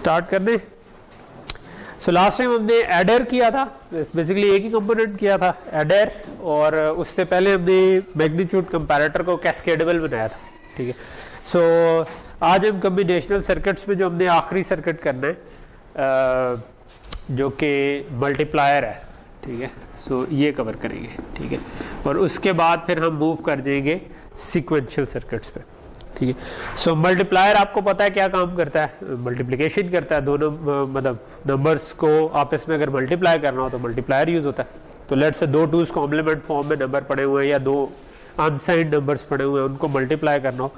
Start कर दें। So last time हमने एडर किया था। बेसिकली एक ही कंपोनेंट किया था एडर और उससे पहले हमने मैग्नीट्यूड कंपैरेटर को कैस्केडेबल बनाया था। ठीक है? सो आज हम कम्बिनेशनल सर्किट्स में जो हमने आखिरी सर्किट करना है जो कि मल्टीप्लायर है। ठीक है? सो so, ये कवर करेंगे। ठीक है? और उसके बाद फिर हम मूव कर देंगे सिक्वेंशियल सर्किट्स पे। ठीक है। सो मल्टीप्लायर आपको पता है क्या काम करता है? मल्टीप्लिकेशन करता है। दोनों मतलब नंबर्स को आपस में अगर मल्टीप्लाई करना हो तो मल्टीप्लायर यूज़ होता है। तो लेट से दो टूज कॉम्प्लीमेंट फॉर्म में नंबर पड़े हुए हैं या दो अनसाइंड नंबर्स पड़े हुए हैं, उनको मल्टीप्लाई करना हो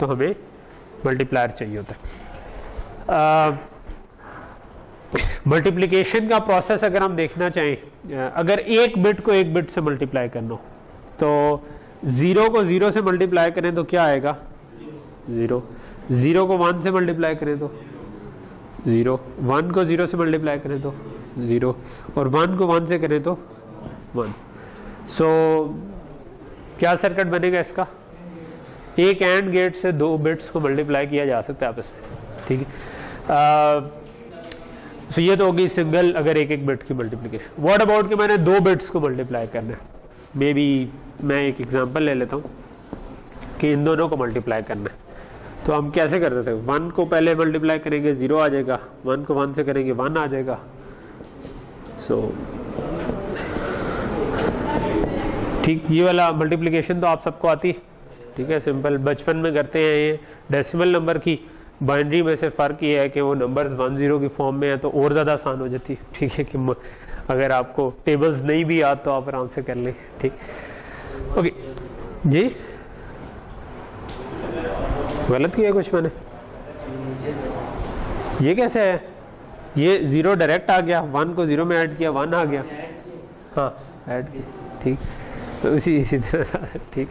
तो हमें मल्टीप्लायर चाहिए होता है। मल्टीप्लिकेशन का प्रोसेस अगर हम देखना चाहें अगर एक बिट को एक बिट से मल्टीप्लाई करना हो तो ज़ीरो को ज़ीरो से मल्टीप्लाई करें तो क्या आएगा? ज़ीरो। ज़ीरो को वन से मल्टीप्लाई करें तो। ज़ीरो। वन को ज़ीरो से मल्टीप्लाई करें तो ज़ीरो। और वन को वन से करें तो वन। सो so, क्या सर्किट बनेगा इसका? एक एंड गेट से दो बिट्स को मल्टीप्लाई किया जा सकता है आपस में। ठीक है? सो ये तो होगी सिंगल अगर एक एक बिट की मल्टीप्लिकेशन व्हाट अबाउट कि मैंने दो बिट्स को मल्टीप्लाई करना है? मे बी मैं एक एग्जांपल ले लेता हूँ कि इन दोनों को मल्टीप्लाई करना है। तो हम कैसे करते थे? वन को पहले मल्टीप्लाई करेंगे ज़ीरो आ जाएगा। वन को वन से करेंगे वन आ जाएगा। सो so, ठीक ये वाला मल्टीप्लिकेशन तो आप सबको आती। है ठीक है सिंपल बचपन में करते हैं ये। डेसिमल नंबर की बाइंड्री में से फ़र्क ये है कि वो नंबर्स वन ज़ीरो की फॉर्म में है तो और ज़्यादा आसान हो जाती। है ठीक है कि अगर आपको टेबल्स नहीं भी याद तो आप आराम से कर लें। ठीक। ओके जी? गलत किया कुछ मैंने? ये कैसे है? ये ज़ीरो डायरेक्ट आ गया वन को ज़ीरो में ऐड किया वन आ गया। हाँ ऐड ठीक। तो उसी इसी तरह ठीक।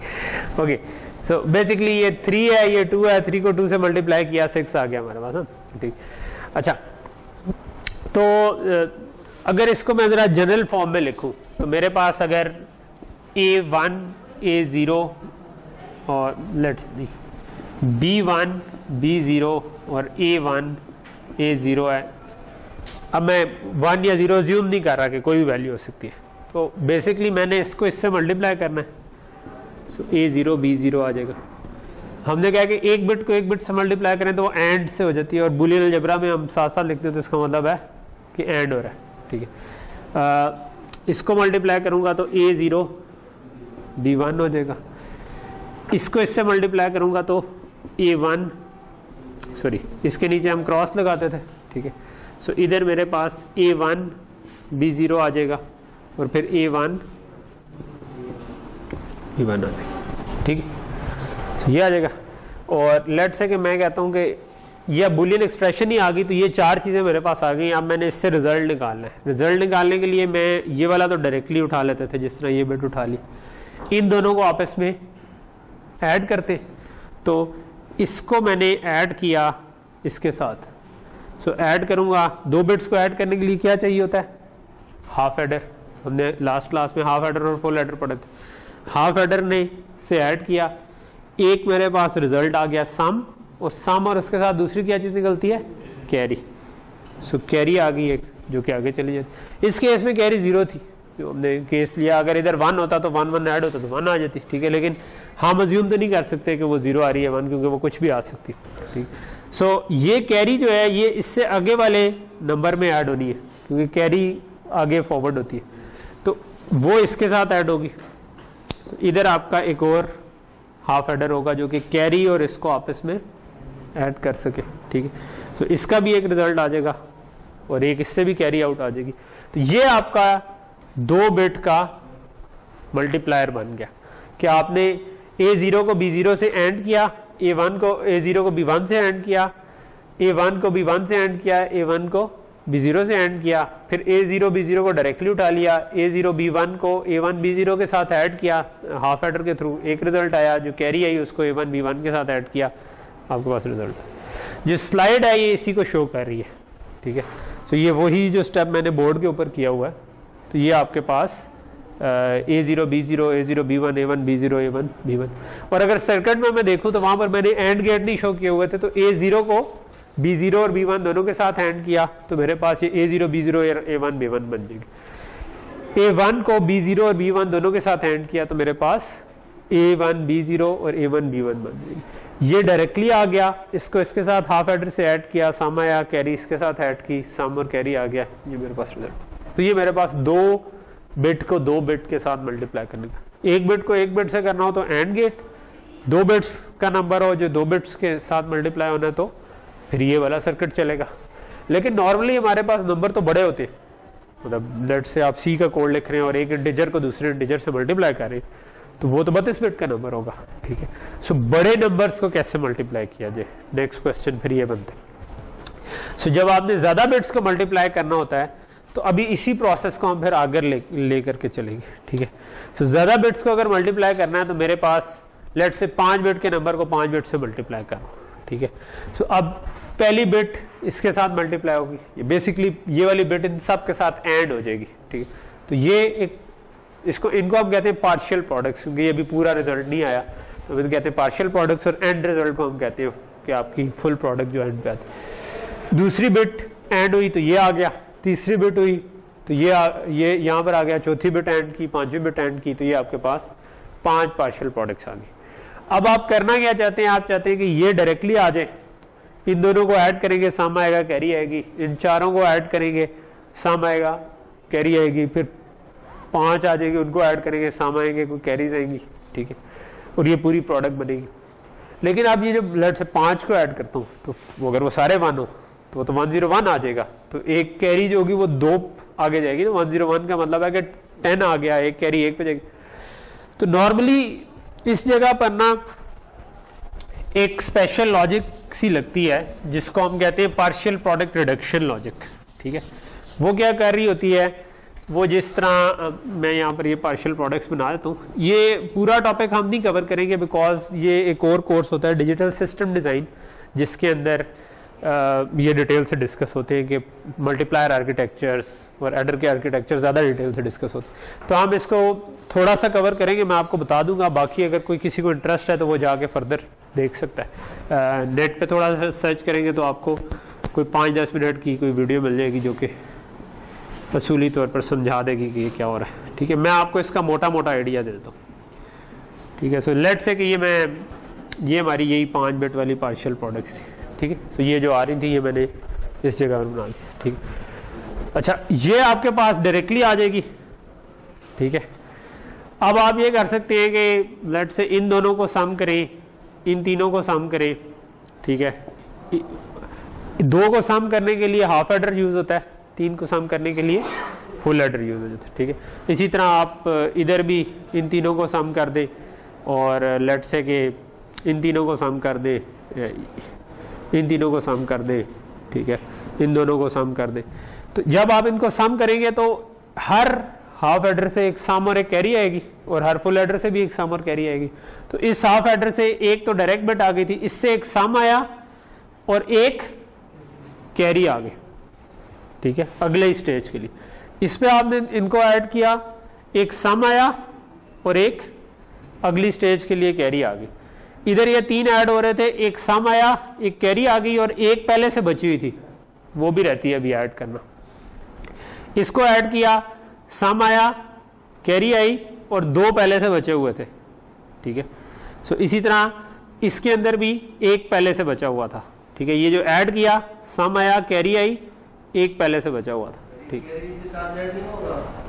ओके सो बेसिकली ये थ्री है, ये टू है थ्री को टू से मल्टीप्लाई किया सिक्स आ गया हमारे पास हाँ? ठीक। अच्छा तो अगर इसको मैं जरा जनरल फॉर्म में लिखूं तो मेरे पास अगर ए वन ए ज़ीरो और let's the B one B zero और ए वन ए ज़ीरो है। अब मैं वन या ज़ीरो ज्यूम नहीं कर रहा कि कोई भी वैल्यू हो सकती है। तो बेसिकली मैंने इसको इससे मल्टीप्लाई करना है। So A zero B zero आ जाएगा। हमने कहा कि एक बिट को एक बिट से मल्टीप्लाई करें तो वो एंड से हो जाती है और बुलियन जबरा में हम साथ साथ लिखते हैं तो इसका मतलब है कि एंड हो रहा है। ठीक है। इसको मल्टीप्लाई करूँगा तो ए ज़ीरो बी वन हो जाएगा। इसको इससे मल्टीप्लाई करूँगा तो ए वन सॉरी इसके नीचे हम क्रॉस लगाते थे ठीक है? सो इधर मेरे पास ए वन बी ज़ीरो आ जाएगा और फिर ए वन बी वन आ जाएगा ठीक so, ये आ जाएगा। और लेट से कि मैं कहता हूँ कि यह बुलियन एक्सप्रेशन ही आ गई तो ये चार चीज़ें मेरे पास आ गई अब मैंने इससे रिज़ल्ट निकालना है। रिज़ल्ट निकालने के लिए मैं ये वाला तो डायरेक्टली उठा लेते थे जिस तरह ये बेट उठा ली। इन दोनों को आपस में ऐड करते तो इसको मैंने ऐड किया इसके साथ। सो so, ऐड करूँगा। दो बिट्स को ऐड करने के लिए क्या चाहिए होता है? हाफ़ एडर हमने लास्ट क्लास में हाफ़ एडर और फुल एडर पढ़े थे। हाफ़ एडर ने से ऐड किया। एक मेरे पास रिज़ल्ट आ गया सम और सम और उसके साथ दूसरी क्या चीज़ निकलती है? कैरी सो so, कैरी आ गई एक जो कि आगे चली जाती इस केस में कैरी ज़ीरो थी। जो हमने केस लिया अगर इधर वन होता तो वन वन ऐड होता तो वन आ जाती ठीक है? लेकिन हम अज्यूम तो नहीं कर सकते कि वो ज़ीरो आ रही है वन क्योंकि वो कुछ भी आ सकती है। ठीक? सो ये कैरी जो है, ये इससे आगे वाले नंबर में ऐड होनी है, क्योंकि कैरी आगे फॉरवर्ड होती है। तो वो इसके साथ ऐड होगी। तो इधर आपका एक और हाफ़ एडर होगा, जो कि कैरी और इसको आपस में ऐड कर सके। ठीक? है तो इसका भी एक रिज़ल्ट आ जाएगा, और एक इससे भी कैरी आउट आ जाएगी। तो ये आपका दो बिट का मल्टीप्लायर बन गया। कि आपने ए ज़ीरो को बी ज़ीरो से एंड किया ए वन को ए ज़ीरो को बी वन से एंड किया ए वन को बी वन से एंड किया ए वन को बी ज़ीरो से एंड किया, फिर ए ज़ीरो बी ज़ीरो को डायरेक्टली उठा लिया ए ज़ीरो बी वन को ए वन बी ज़ीरो के साथ ऐड किया हाफ़ एडर के थ्रू एक रिज़ल्ट आया, जो कैरी आई उसको ए वन बी वन के साथ ऐड किया, आपके पास रिज़ल्ट जो स्लाइड है ये इसी को शो कर रही है, ठीक है? तो ये वही जो स्टेप मैंने बोर्ड के ऊपर किया हुआ है तो ये आपके पास A zero B zero A zero B one A one B zero A one B one और अगर सर्किट में मैं देखूँ तो वहाँ पर मैंने एंड गेट नहीं शो किए हुए थे तो ए ज़ीरो को बी ज़ीरो और बी वन दोनों के साथ एंड किया तो मेरे पास ये A zero B zero A one B one बन जाएगी। ए वन को बी ज़ीरो और बी वन दोनों के साथ एंड किया तो मेरे पास ए वन बी ज़ीरो और ए वन बी वन बन जाएगी। ये डायरेक्टली आ गया, इसको इसके साथ हाफ़ एडर से ऐड किया, सम आया कैरी इसके साथ ऐड की, सम और कैरी आ गया, ये मेरे पास रिज़ल्ट तो ये मेरे पास दो बिट को दो बिट के साथ मल्टीप्लाई करने का। एक बिट को एक बिट से करना हो तो एंड गेट दो बिट्स का नंबर हो जो दो बिट्स के साथ मल्टीप्लाई होना है तो फिर ये वाला सर्किट चलेगा। लेकिन नॉर्मली हमारे पास नंबर तो बड़े होते मतलब लेट से आप सी का कोड लिख रहे हैं और एक इंटीजर को दूसरे इंटीजर से मल्टीप्लाई कर रहे हैं तो वो तो बत्तीस बिट का नंबर होगा। ठीक है? सो बड़े नंबर्स को कैसे मल्टीप्लाई किया जाए? नेक्स्ट क्वेश्चन फिर ये बनते सो जब आपने ज़्यादा बिट्स को मल्टीप्लाई करना होता है तो अभी इसी प्रोसेस को हम फिर आगे ले, लेकर के चलेंगे, ठीक है? तो ज़्यादा बिट्स को अगर मल्टीप्लाई करना है तो मेरे पास लेट से पाँच बिट के नंबर को पाँच बिट से मल्टीप्लाई करो, ठीक है? सो अब पहली बिट इसके साथ मल्टीप्लाई होगी। ये बेसिकली ये वाली बिट इन सब के साथ एंड हो जाएगी, ठीक है? तो ये एक, इसको, इनको हम कहते हैं पार्शियल प्रोडक्ट्स क्योंकि ये भी पूरा रिज़ल्ट नहीं आया। तो तो कहते हैं पार्शियल प्रोडक्ट्स और एंड रिज़ल्ट को हम कहते हैं कि आपकी फुल प्रोडक्ट जो एंड पे आती दूसरी बिट एंड हुई तो ये आ गया। तीसरी बिट हुई तो ये आ, ये यहाँ पर आ गया चौथी बिट एंड की पांचवी बिट एंड की तो ये आपके पास पाँच पार्शियल प्रोडक्ट्स आ गई। अब आप करना क्या चाहते हैं? आप चाहते हैं कि ये डायरेक्टली आ जाए। इन दोनों को ऐड करेंगे सम आएगा कैरी आएगी। इन चारों को ऐड करेंगे सम आएगा कैरी आएगी। फिर पाँच आ जाएगी उनको ऐड करेंगे सम आएँगे कोई कैरीज आएँगी। ठीक है? और ये पूरी प्रोडक्ट बनेगी। लेकिन आप ये जो ब्लड से पाँच को ऐड करता हूँ तो अगर वो सारे वन हो तो तो वन ज़ीरो वन आ जाएगा। तो एक कैरी जो होगी वो दो आगे जाएगी। तो वन ज़ीरो वन का मतलब है कि टेन आ गया, एक कैरी एक पे जाएगी। तो नॉर्मली इस जगह पर ना एक स्पेशल लॉजिक सी लगती है, जिसको हम कहते हैं पार्शियल प्रोडक्ट रिडक्शन लॉजिक ठीक है? वो क्या कर रही होती है, वो जिस तरह मैं यहाँ पर ये पार्शियल प्रोडक्ट्स बना देता हूँ। ये पूरा टॉपिक हम नहीं कवर करेंगे बिकॉज़ ये एक और कोर्स होता है डिजिटल सिस्टम डिज़ाइन जिसके अंदर ये डिटेल से डिस्कस होते हैं कि मल्टीप्लायर आर्किटेक्चर्स और एडर के आर्किटेक्चर ज़्यादा डिटेल से डिस्कस होते हैं। तो हम इसको थोड़ा सा कवर करेंगे, मैं आपको बता दूँगा। बाकी अगर कोई किसी को इंटरेस्ट है तो वो जाके फर्दर देख सकता है। नेट पे थोड़ा सा सर्च करेंगे तो आपको कोई पाँच दस मिनट की कोई वीडियो मिल जाएगी जो कि असूली तौर पर समझा देगी कि ये क्या हो रहा है। ठीक है, मैं आपको इसका मोटा मोटा आइडिया दे देता हूँ। ठीक है सो लेट से कि ये मैं, ये हमारी यही पाँच बिट वाली पार्शियल प्रोडक्ट्स थी। ठीक है? सो ये जो आ रही थी, ये मैंने इस जगह पर बना ली। ठीक? अच्छा ये आपके पास डायरेक्टली आ जाएगी। ठीक है? अब आप ये कर सकते हैं कि लेट से इन दोनों को सम करें, इन तीनों को सम करें। ठीक है? दो को सम करने के लिए हाफ़ एडर यूज़ होता है, तीन को सम करने के लिए फुल एडर यूज़ हो जाता है। ठीक है? इसी तरह आप इधर भी इन तीनों को सम कर दें, और लेट से कि इन तीनों को सम कर दें इन तीनों को सम कर दें, ठीक है? इन दोनों को सम कर दें। तो जब आप इनको सम करेंगे तो हर हाफ़ एडर से एक सम और एक कैरी आएगी और हर फुल एडर से भी एक सम और कैरी आएगी। तो इस हाफ़ एडर से एक तो डायरेक्ट बिट आ गई थी, इससे एक सम आया और एक कैरी आ गई, ठीक है? अगले स्टेज के लिए। इस आपने इनको ऐड किया, एक सम आया और एक अगली स्टेज के लिए कैरी आ गई। इधर ये तीन ऐड हो रहे थे, एक सम आया, एक कैरी आ गई और एक पहले से बची हुई थी। वो भी रहती है अभी ऐड करना। इसको ऐड किया, सम आया कैरी आई और दो पहले से बचे हुए थे। ठीक है? सो इसी तरह इसके अंदर भी एक पहले से बचा हुआ था। ठीक है? ये जो ऐड किया, सम आया कैरी आई, एक पहले से बचा हुआ था। ठीक।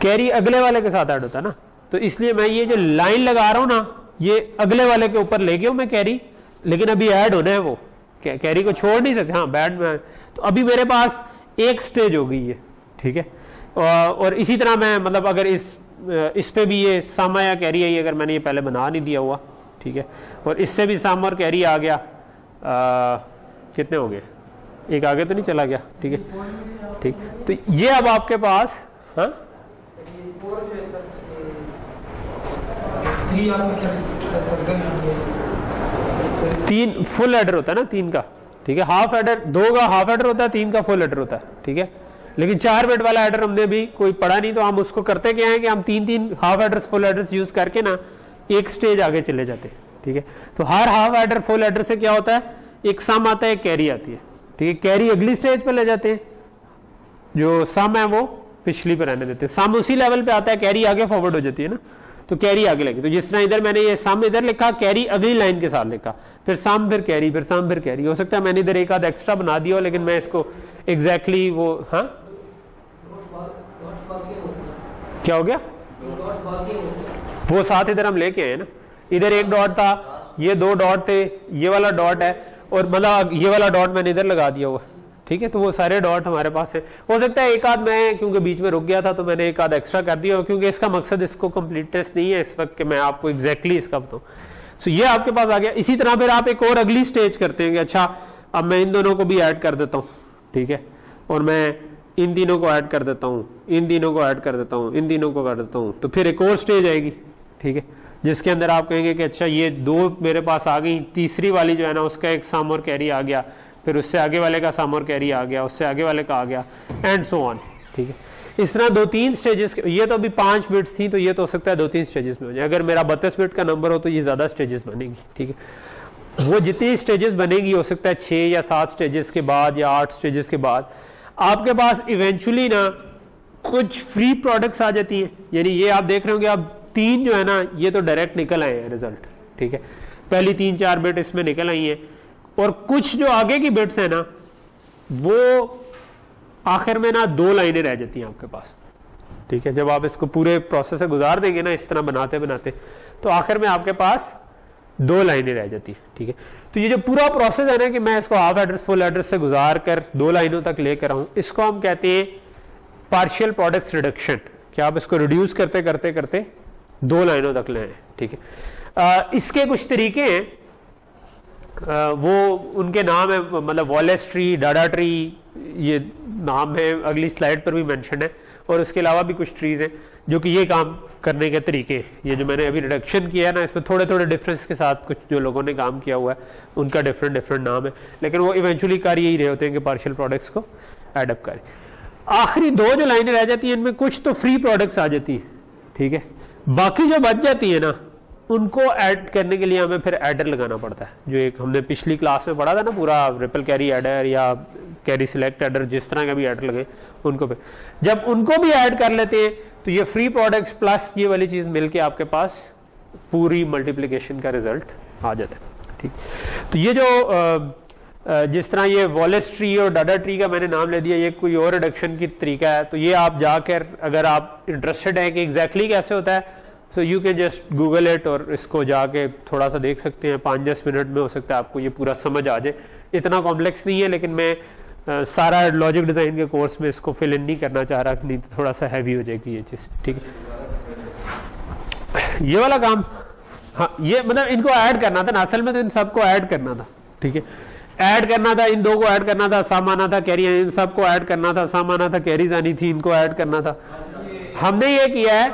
कैरी अगले वाले के साथ ऐड होता ना? तो इसलिए मैं ये जो लाइन लगा रहा हूँ ना ये अगले वाले के ऊपर ले गया मैं कैरी लेकिन अभी ऐड होना है वो। कैरी को छोड़ नहीं सकते। हाँ बैड में तो अभी मेरे पास एक स्टेज हो गई है ठीक है? और इसी तरह मैं मतलब अगर इस इस पे भी ये सामा या कैरी आई अगर मैंने ये पहले बना नहीं दिया हुआ ठीक है? और इससे भी सामा और कैरी आ गया। आ, कितने हो गए? एक आगे तो नहीं चला गया ठीक है? ठीक। तो ये अब आपके पास हाँ? तीन फुल एडर होता है ना, तीन का। ठीक है हाफ़ एडर दो का हाफ़ एडर होता है, तीन का फुल एडर होता है। ठीक है? लेकिन चार बेड वाला एडर हमने भी कोई पढ़ा नहीं तो हम उसको करते क्या है कि हम तीन तीन half adders full adders use करके ना, एक स्टेज आगे चले जाते हैं। ठीक है? तो हर हाफ़ एडर फुल एडर से क्या होता है? एक सम आता है कैरी आती है। ठीक है? कैरी अगली स्टेज पर ले जाते हैं। जो सम है वो पिछली पे रहने देते हैं। सम उसी लेवल पे आता है कैरी आगे फॉरवर्ड हो जाती है ना। तो कैरी आगे लगी। तो जिस तरह इधर मैंने ये सम इधर लिखा, कैरी अगली लाइन के साथ लिखा। फिर सम, फिर कैरी, फिर सम, फिर कैरी। हो सकता है मैंने इधर एक आध एक्स्ट्रा बना दिया लेकिन मैं इसको एग्जैक्टली exactly वो हाँ? क्या हो गया? वो साथ इधर हम लेके आए ना। इधर एक डॉट था, ये दो डॉट थे, ये वाला डॉट है, और मतलब ये वाला डॉट मैंने इधर लगा दिया हुआ। ठीक है? तो वो सारे डॉट हमारे पास है। हो सकता है एक आध मैं, क्योंकि बीच में रुक गया था तो मैंने एक आध एक्स्ट्रा कर दिया, क्योंकि इसका मकसद इसको कंप्लीटनेस नहीं है, इस वक्त कि मैं आपको एग्जैक्टली इसका बताऊँ। सो ये आपके पास आ गया। इसी तरह फिर आप एक और अगली स्टेज करते हैं अच्छा अब मैं इन दोनों को भी ऐड कर देता हूँ, ठीक है? और मैं इन तीनों को ऐड कर देता हूँ, इन तीनों को ऐड कर देता हूँ, इन तीनों को कर देता हूँ। तो फिर एक और स्टेज आएगी, ठीक है? जिसके अंदर आप कहेंगे कि अच्छा ये दो मेरे पास आ गई, तीसरी वाली जो है ना, उसका एक साम और कैरी आ गया। फिर उससे आगे वाले का साम और कैरी आ गया, उससे आगे वाले का आ गया एंड सो ऑन ठीक है? इस तरह दो तीन स्टेजेस ये तो अभी पाँच बिट्स थी तो ये तो हो सकता है दो तीन स्टेजेस में हो जाए। अगर मेरा बत्तीस बिट का नंबर हो तो ये ज़्यादा स्टेजेस बनेगी, ठीक है? वो जितनी स्टेजेस बनेगी, हो सकता है छह या सात स्टेजेस के बाद या आठ स्टेजेस के बाद, आपके पास इवेंचुअली ना कुछ फ्री प्रोडक्ट्स आ जाती हैं। यानी ये आप देख रहे होंगे, आप तीन जो है ना, ये तो डायरेक्ट निकल आए हैं रिज़ल्ट ठीक है? पहली तीन चार बिट इसमें निकल आई हैं। और कुछ जो आगे की बिट्स है ना, वो आखिर में ना दो लाइनें रह जाती हैं आपके पास। ठीक है? जब आप इसको पूरे प्रोसेस से गुजार देंगे ना, इस तरह बनाते बनाते तो आखिर में आपके पास दो लाइनें रह जाती है। ठीक है? तो ये जो पूरा प्रोसेस है ना कि मैं इसको हाफ़ एड्रेस फुल एड्रेस से गुजार कर दो लाइनों तक लेकर आऊँ, इसको हम कहते हैं पार्शियल प्रोडक्ट्स रिडक्शन क्या आप इसको रिड्यूस करते करते करते दो लाइनों तक ले ठीक है? इसके कुछ तरीके हैं। वो उनके नाम है मतलब वॉलेस ट्री डाडा ट्री ये नाम है, अगली स्लाइड पर भी मेंशन है, और उसके अलावा भी कुछ ट्रीज हैं, जो कि ये काम करने के तरीके ये जो मैंने अभी रिडक्शन किया है ना, इसमें थोड़े थोड़े डिफरेंस के साथ कुछ जो लोगों ने काम किया हुआ है, उनका डिफरेंट डिफरेंट नाम है। लेकिन वो इवेंचुअली कार्य यही रहे होते हैं कि पार्शियल प्रोडक्ट्स को एडअप करें। आखिरी दो जो लाइनें रह जाती हैं, इनमें कुछ तो फ्री प्रोडक्ट्स आ जाती हैं, ठीक है? बाकी जो बच जाती है ना उनको ऐड करने के लिए हमें फिर एडर लगाना पड़ता है। जो एक हमने पिछली क्लास में पढ़ा था ना पूरा रिपल कैरी एडर या कैरी सिलेक्ट एडर जिस तरह का भी एडर लगे, उनको फिर। जब उनको भी ऐड कर लेते हैं तो ये फ्री प्रोडक्ट्स प्लस ये वाली चीज़ मिलके आपके पास पूरी मल्टीप्लीकेशन का रिज़ल्ट आ जाता है। ठीक। तो ये जो जिस तरह ये वॉलेस ट्री और डाडा ट्री का मैंने नाम ले दिया, ये कोई और रिडक्शन की तरीका है। तो ये आप जाकर, अगर आप इंटरेस्टेड हैं कि एग्जैक्टली exactly कैसे होता है so you can just Google it और इसको जाके थोड़ा सा देख सकते हैं। पाँच दस मिनट में हो सकता है आपको ये पूरा समझ आ जाए। इतना कॉम्प्लेक्स नहीं है लेकिन मैं आ, सारा लॉजिक डिज़ाइन के कोर्स में इसको फिल इन नहीं करना चाह रहा नहीं तो थोड़ा सा हैवी हो जाएगी ये चीज़ ठीक है? ये वाला काम हाँ ये मतलब इनको ऐड करना था ना असल में तो इन सबको ऐड करना था ठीक है? ऐड करना था इन दो को ऐड करना था सामाना था कैरी इन सबको ऐड करना था सामाना था कैरीज आनी थी इनको ऐड करना था। हमने ये किया है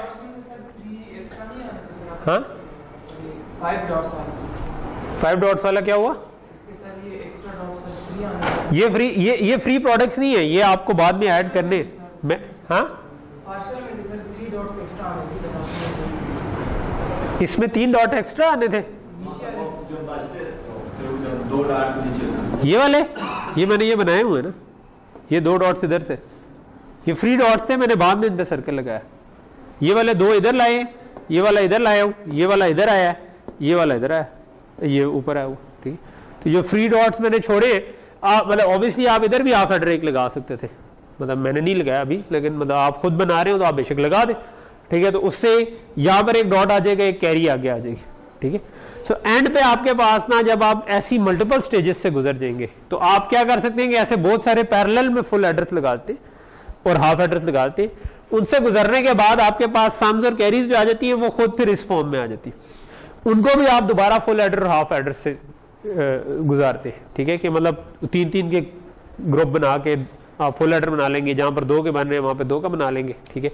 हाँ? फाइव डॉट्स वाला। क्या हुआ? ये फ्री ये ये फ्री प्रोडक्ट्स नहीं है ये आपको बाद में ऐड करने। मैं हाँ? इसमें तीन डॉट एक्स्ट्रा आने थे। ये वाले? ये मैंने ये बनाए हुए ना। ये दो डॉट्स इधर थे। ये फ्री डॉट्स थे मैंने बाद में इन पे सर्कल लगाया। ये वाले दो इधर लाए। ये वाला इधर लाया हूँ, ये वाला इधर आया ये वाला इधर आया ये ऊपर आया ठीक है? तो जो फ्री डॉट्स मैंने छोड़े, आप मतलब ऑब्वियसली आप इधर भी हाफ़ हेडर लगा सकते थे। मतलब मैंने नहीं लगाया अभी, लेकिन मतलब आप खुद बना रहे हो तो आप बेशक लगा दे, ठीक है? तो उससे यहाँ पर एक डॉट आ जाएगा, एक कैरी आगे आ जाएगी, ठीक है? सो एंड पे आपके पास ना जब आप ऐसी मल्टीपल स्टेजेस से गुजर जाएँगे तो आप क्या कर सकते हैं कि ऐसे बहुत सारे पैरेलल में फुल एड्रेस लगाते और हाफ़ एड्रेस लगाते उनसे गुजरने के बाद आपके पास साम्स और कैरीज जो आ जाती है, वो खुद फिर इस फॉर्म में आ जाती है। उनको भी आप दोबारा फुल एडर और हाफ़ एडर से गुजारते हैं। ठीक है कि मतलब तीन तीन के ग्रुप बना के आप फुल एड्रेस बना लेंगे, जहाँ पर दो के बन रहे हैं, वहाँ पर दो का बना लेंगे। ठीक है?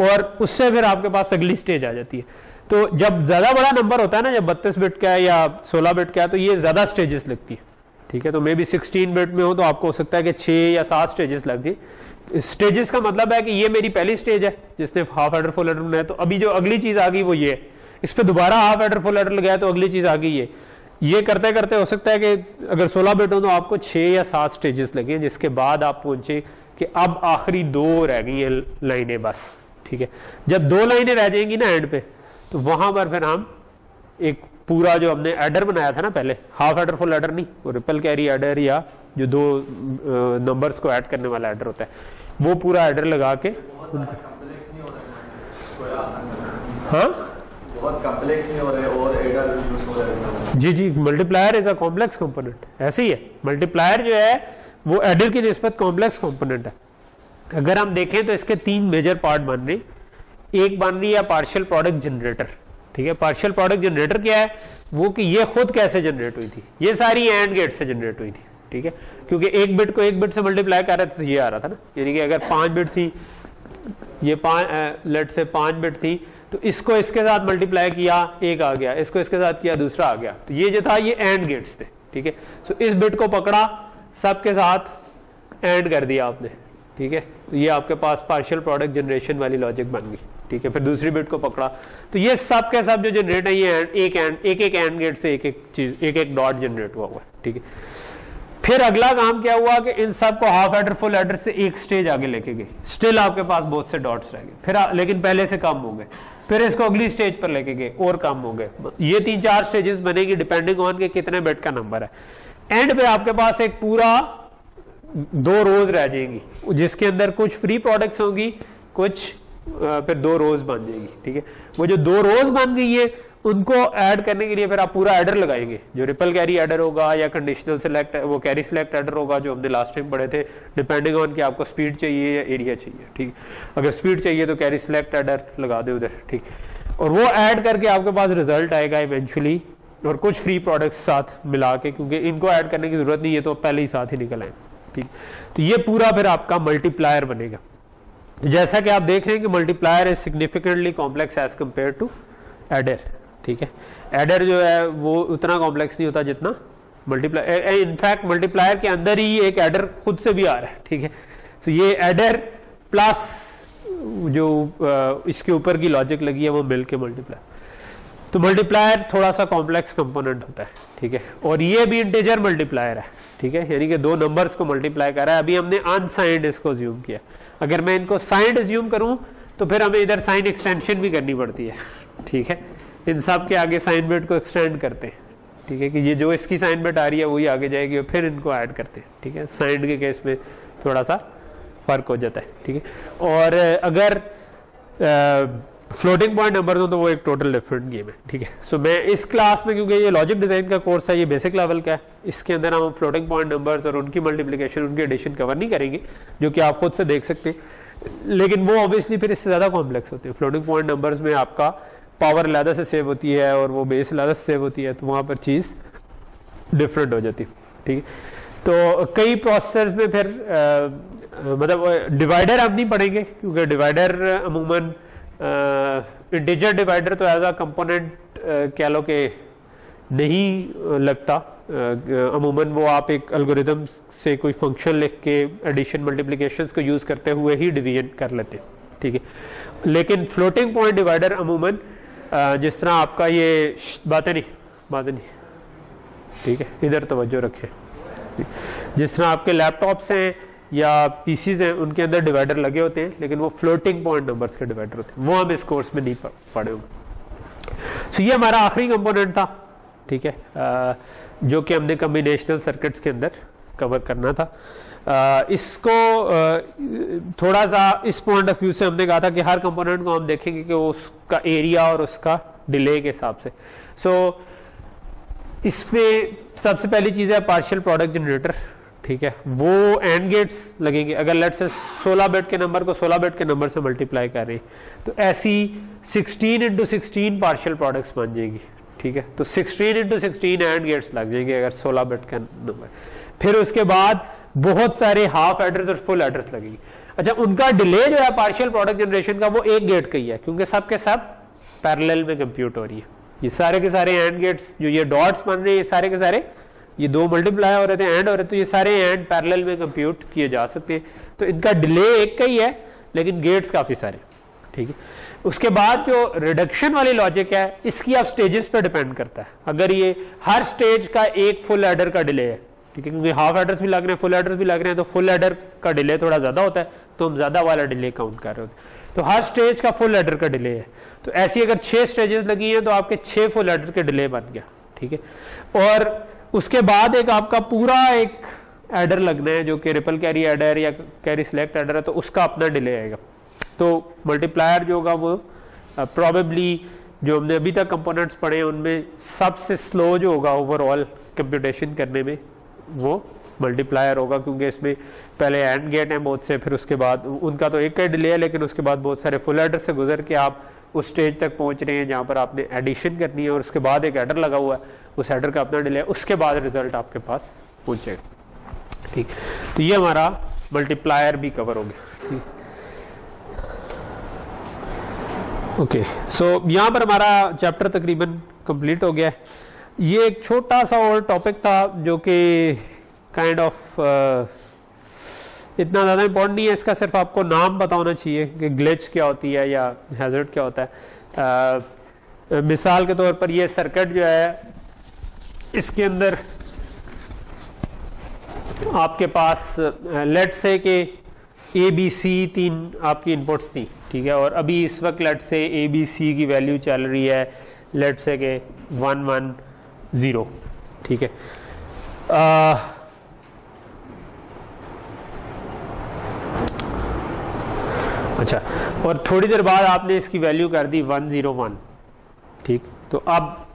और उससे फिर आपके पास अगली स्टेज आ जाती है। तो जब ज़्यादा बड़ा नंबर होता है ना, जब बत्तीस बिट का है या सोलह बिट का है तो ये ज़्यादा स्टेजेस लगती है। ठीक है? तो मे बी सिक्सटीन बिट में हो तो आपको हो सकता है कि छह या सात स्टेजेस लग जाए। स्टेजेस का मतलब है कि ये मेरी पहली स्टेज है, जिसने हाफ़ एडर फुल एडर बनाया। तो अभी जो अगली चीज़ आ गई वो ये इस पर दोबारा हाफ़ एडर फुल एडर लगाया तो अगली चीज़ आ गई ये। ये करते करते हो सकता है कि अगर 16 बिट तो आपको छह या सात स्टेजेस लगे, जिसके बाद आप पहुँचे कि अब आखिरी दो रह गई हैं लाइनें बस, ठीक है? जब दो लाइनें रह जाएँगी ना एंड पे तो वहाँ पर फिर हम एक पूरा जो हमने एडर बनाया था ना पहले हाफ़ एडर फुल एडर नहीं, वो रिपल कैरी एडर या जो दो नंबर्स को ऐड करने वाला एडर होता है। वो पूरा एडर लगा के हाँ जी जी multiplier is a complex component ऐसे ही है। मल्टीप्लायर जो है वो एडर की निस्बत कॉम्प्लेक्स कंपोनेंट है। अगर हम देखें तो इसके तीन मेजर पार्ट बन रहे एक बन रही है पार्शियल प्रोडक्ट जनरेटर ठीक है? पार्शियल प्रोडक्ट जनरेटर क्या है? वो कि ये खुद कैसे जनरेट हुई थी? ये सारी एंड गेट से जनरेट हुई थी। ठीक है? क्योंकि एक बिट को एक बिट से मल्टीप्लाई कर रहे थे तो ये आ रहा था ना। यानी कि अगर पाँच बिट थी, ये पाँच लेट से पाँच बिट थी तो इसको इसके साथ मल्टीप्लाई किया, एक आ गया। इसको इसके साथ किया, दूसरा आ गया। तो ये जो था, ये एंड गेट्स थे, ठीक है? सो इस बिट को पकड़ा, सबके साथ एंड कर दिया आपने, ठीक है? तो ये आपके पास पार्शियल प्रोडक्ट जनरेशन वाली लॉजिक बन गई, ठीक है? फिर दूसरी बिट को पकड़ा। तो ये सब के सब जो जनरेट है, ये एक एंड एक एक एंड गेट से एक एक चीज़, एक एक डॉट जनरेट हुआ हुआ है, ठीक है? फिर अगला काम क्या हुआ कि इन सबको हाफ़ एडर फुल एडर से एक स्टेज आगे लेके गए। स्टिल आपके पास बहुत से डॉट्स रह गए। फिर लेकिन पहले से कम हो गए फिर इसको अगली स्टेज पर लेके गए, और कम हो गए ये तीन चार स्टेजेस बनेगी डिपेंडिंग ऑन के कितने बेड का नंबर है। एंड पे आपके पास एक पूरा दो रोज रह जाएँगी, जिसके अंदर कुछ फ्री प्रोडक्ट्स होंगी, कुछ फिर दो रोज बन जाएगी, ठीक है? वो जो दो रोज बन गई है उनको ऐड करने के लिए फिर आप पूरा एडर लगाएँगे। जो रिपल कैरी एडर होगा या कंडीशनल सिलेक्ट वो कैरी सिलेक्ट एडर होगा जो हमने लास्ट टाइम पढ़े थे। डिपेंडिंग ऑन कि आपको स्पीड चाहिए या एरिया चाहिए, ठीक अगर स्पीड चाहिए तो कैरी सिलेक्ट एडर लगा दे उधर, ठीक और वो ऐड करके आपके पास रिज़ल्ट आएगा इवेंचुअली और कुछ फ्री प्रोडक्ट्स साथ मिला के, क्योंकि इनको ऐड करने की ज़रूरत नहीं है तो पहले ही साथ ही निकल आए ठीक तो ये पूरा फिर आपका मल्टीप्लायर बनेगा। जैसा कि आप देख रहे हैं कि multiplier is significantly complex as compare to adder ठीक है? एडर जो है, वो उतना कॉम्प्लेक्स नहीं होता जितना मल्टीप्लायर इनफैक्ट मल्टीप्लायर के अंदर ही एक एडर खुद से भी आ रहा है, ठीक है? तो ये एडर प्लस जो इसके ऊपर की लॉजिक लगी है, वो मिल के मल्टीप्लायर तो मल्टीप्लायर थोड़ा सा कॉम्प्लेक्स कंपोनेंट होता है, ठीक है? और ये भी इंटेजर मल्टीप्लायर है, ठीक है? यानी कि दो नंबर्स को मल्टीप्लाई कर है। अभी हमने अनसाइंड इसको ज्यूम किया। अगर मैं इनको साइंड ज्यूम करूँ तो फिर हमें इधर साइन एक्सटेंशन भी करनी पड़ती है, ठीक है? इन सब के आगे साइन बेट को एक्सटेंड करते हैं। ठीक है कि ये जो इसकी साइन बेट आ रही है, वही आगे जाएगी और फिर इनको ऐड करते हैं। ठीक है? साइंड के केस में थोड़ा सा फ़र्क हो जाता है। ठीक है? और अगर फ्लोटिंग पॉइंट नंबर हो तो वो एक टोटल डिफरेंट गेम है। ठीक है? सो मैं इस क्लास में, क्योंकि ये लॉजिक डिज़ाइन का कोर्स है, ये बेसिक लेवल का है, इसके अंदर हम फ्लोटिंग पॉइंट नंबर और उनकी मल्टीप्लीकेशन उनकी एडिशन कवर नहीं करेंगे, जो कि आप खुद से देख सकते हैं। लेकिन वो ऑब्वियसली फिर इससे ज़्यादा कॉम्प्लेक्स होते हैं। फ्लोटिंग पॉइंट नंबर्स में आपका पावर लादा से सेव होती है और वो बेस लादा से सेव होती है तो वहाँ पर चीज़ डिफरेंट हो जाती ठीक है? तो कई प्रोसेसर्स में फिर आ, मतलब डिवाइडर आप नहीं पढ़ेंगे क्योंकि डिवाइडर अमूमन इंटीजर डिवाइडर तो एज अ कंपोनेंट कह लो कि नहीं लगता। अमूमन वो आप एक अल्गोरिदम से कोई फ़ंक्शन लिख के एडिशन मल्टीप्लिकेशन को यूज़ करते हुए ही डिवीज़न कर लेते हैं ठीक है? लेकिन फ्लोटिंग पॉइंट डिवाइडर अमूमन जिस तरह आपका ये बातें नहीं बातें नहीं। ठीक है, इधर तवज्जो रखें जिस तरह आपके लैपटॉप्स हैं या पीसीज हैं, उनके अंदर डिवाइडर लगे होते हैं, लेकिन वो फ्लोटिंग पॉइंट नंबर्स के डिवाइडर होते हैं। वो हम इस कोर्स में नहीं पढ़े होंगे। सो ये हमारा आखिरी कंपोनेंट था, ठीक है। जो कि हमने कम्बिनेशनल सर्किट्स के अंदर कवर करना था। इसको थोड़ा सा इस पॉइंट ऑफ़ व्यू से हमने कहा था कि हर कंपोनेंट को हम देखेंगे कि उसका एरिया और उसका डिले के हिसाब से। सो so, इसमें सबसे पहली चीज़ है पार्शियल प्रोडक्ट जनरेटर ठीक है? वो एंड गेट्स लगेंगे। अगर लेट से 16 बेट के नंबर को 16 बेट के नंबर से मल्टीप्लाई कर रहे हैं तो ऐसी 16 इंटू सिक्सटीन पार्शियल प्रोडक्ट्स बन जाएगी ठीक है? तो 16 इंटू सिक्सटीन एंड गेट्स लग जाएँगे अगर 16 बेट का नंबर फिर उसके बाद बहुत सारे हाफ़ एड्रेस और फुल एड्रेस लगेगी। अच्छा उनका डिले जो है पार्शियल प्रोडक्ट जनरेशन का वो एक गेट का ही है, क्योंकि सब के सब पैरेलल में कंप्यूट हो रही है। ये सारे के सारे एंड गेट्स जो ये डॉट्स बन रहे हैं, ये सारे के सारे, ये दो मल्टीप्लाई हो रहे थे एंड हो रहे थे ये सारे एंड पैरेलल में कंप्यूट किए जा सकते हैं। तो इनका डिले एक का ही है, लेकिन गेट्स काफ़ी सारे ठीक है? उसके बाद जो रिडक्शन वाली लॉजिक है, इसकी आप स्टेजेस पे डिपेंड करता है। अगर ये हर स्टेज का एक फुल एडर का डिले है ठीक है क्योंकि हाफ़ एडर्स भी लग रहे हैं फुल एडर्स भी लग रहे हैं तो फुल एडर का डिले थोड़ा ज़्यादा होता है तो हम ज़्यादा वाला डिले काउंट कर रहे होते हैं। तो हर स्टेज का फुल एडर का डिले है। तो ऐसी अगर छह स्टेजेस लगी हैं तो आपके छह फुल एडर के डिले बन गया, ठीक है? और उसके बाद एक आपका पूरा एक एडर लगना है, जो कि रिपल कैरी एडर या कैरी सिलेक्ट एडर है तो उसका अपना डिले आएगा। तो मल्टीप्लायर जो होगा वो प्रॉबेबली जो हमने अभी तक कंपोनेंट्स पढ़े हैं, उनमें सबसे स्लो जो होगा ओवरऑल कंप्यूटेशन करने में वो मल्टीप्लायर होगा, क्योंकि इसमें पहले एंड गेट है बहुत से, फिर उसके बाद उनका तो एक का डिले है लेकिन उसके बाद बहुत सारे फुल एडर से गुजर के आप उस स्टेज तक पहुँच रहे हैं जहाँ पर आपने एडिशन करनी है, और उसके बाद एक एडर लगा हुआ है, उस एडर का अपना डिले है, उसके बाद रिज़ल्ट आपके पास पहुंचेगा। ठीक। तो ये हमारा मल्टीप्लायर भी कवर हो गया। ओके। सो यहाँ पर हमारा चैप्टर तकरीबन कंप्लीट हो गया है। ये एक छोटा सा और टॉपिक था जो कि काइंड ऑफ़ uh, इतना ज़्यादा इम्पोर्टेंट नहीं है। इसका सिर्फ़ आपको नाम पता होना चाहिए कि ग्लिच क्या होती है या हैजर्ड क्या होता है। Uh, मिसाल के तौर पर ये सर्किट जो है इसके अंदर आपके पास लेट से के ए बी सी तीन आपकी इनपुट्स थी ठीक है? और अभी इस वक्त लेट से ए बी सी की वैल्यू चल रही है। लेट से के वन वन ज़ीरो। ठीक है। आ, अच्छा और थोड़ी देर बाद आपने इसकी वैल्यू कर दी वन ज़ीरो वन ठीक तो अब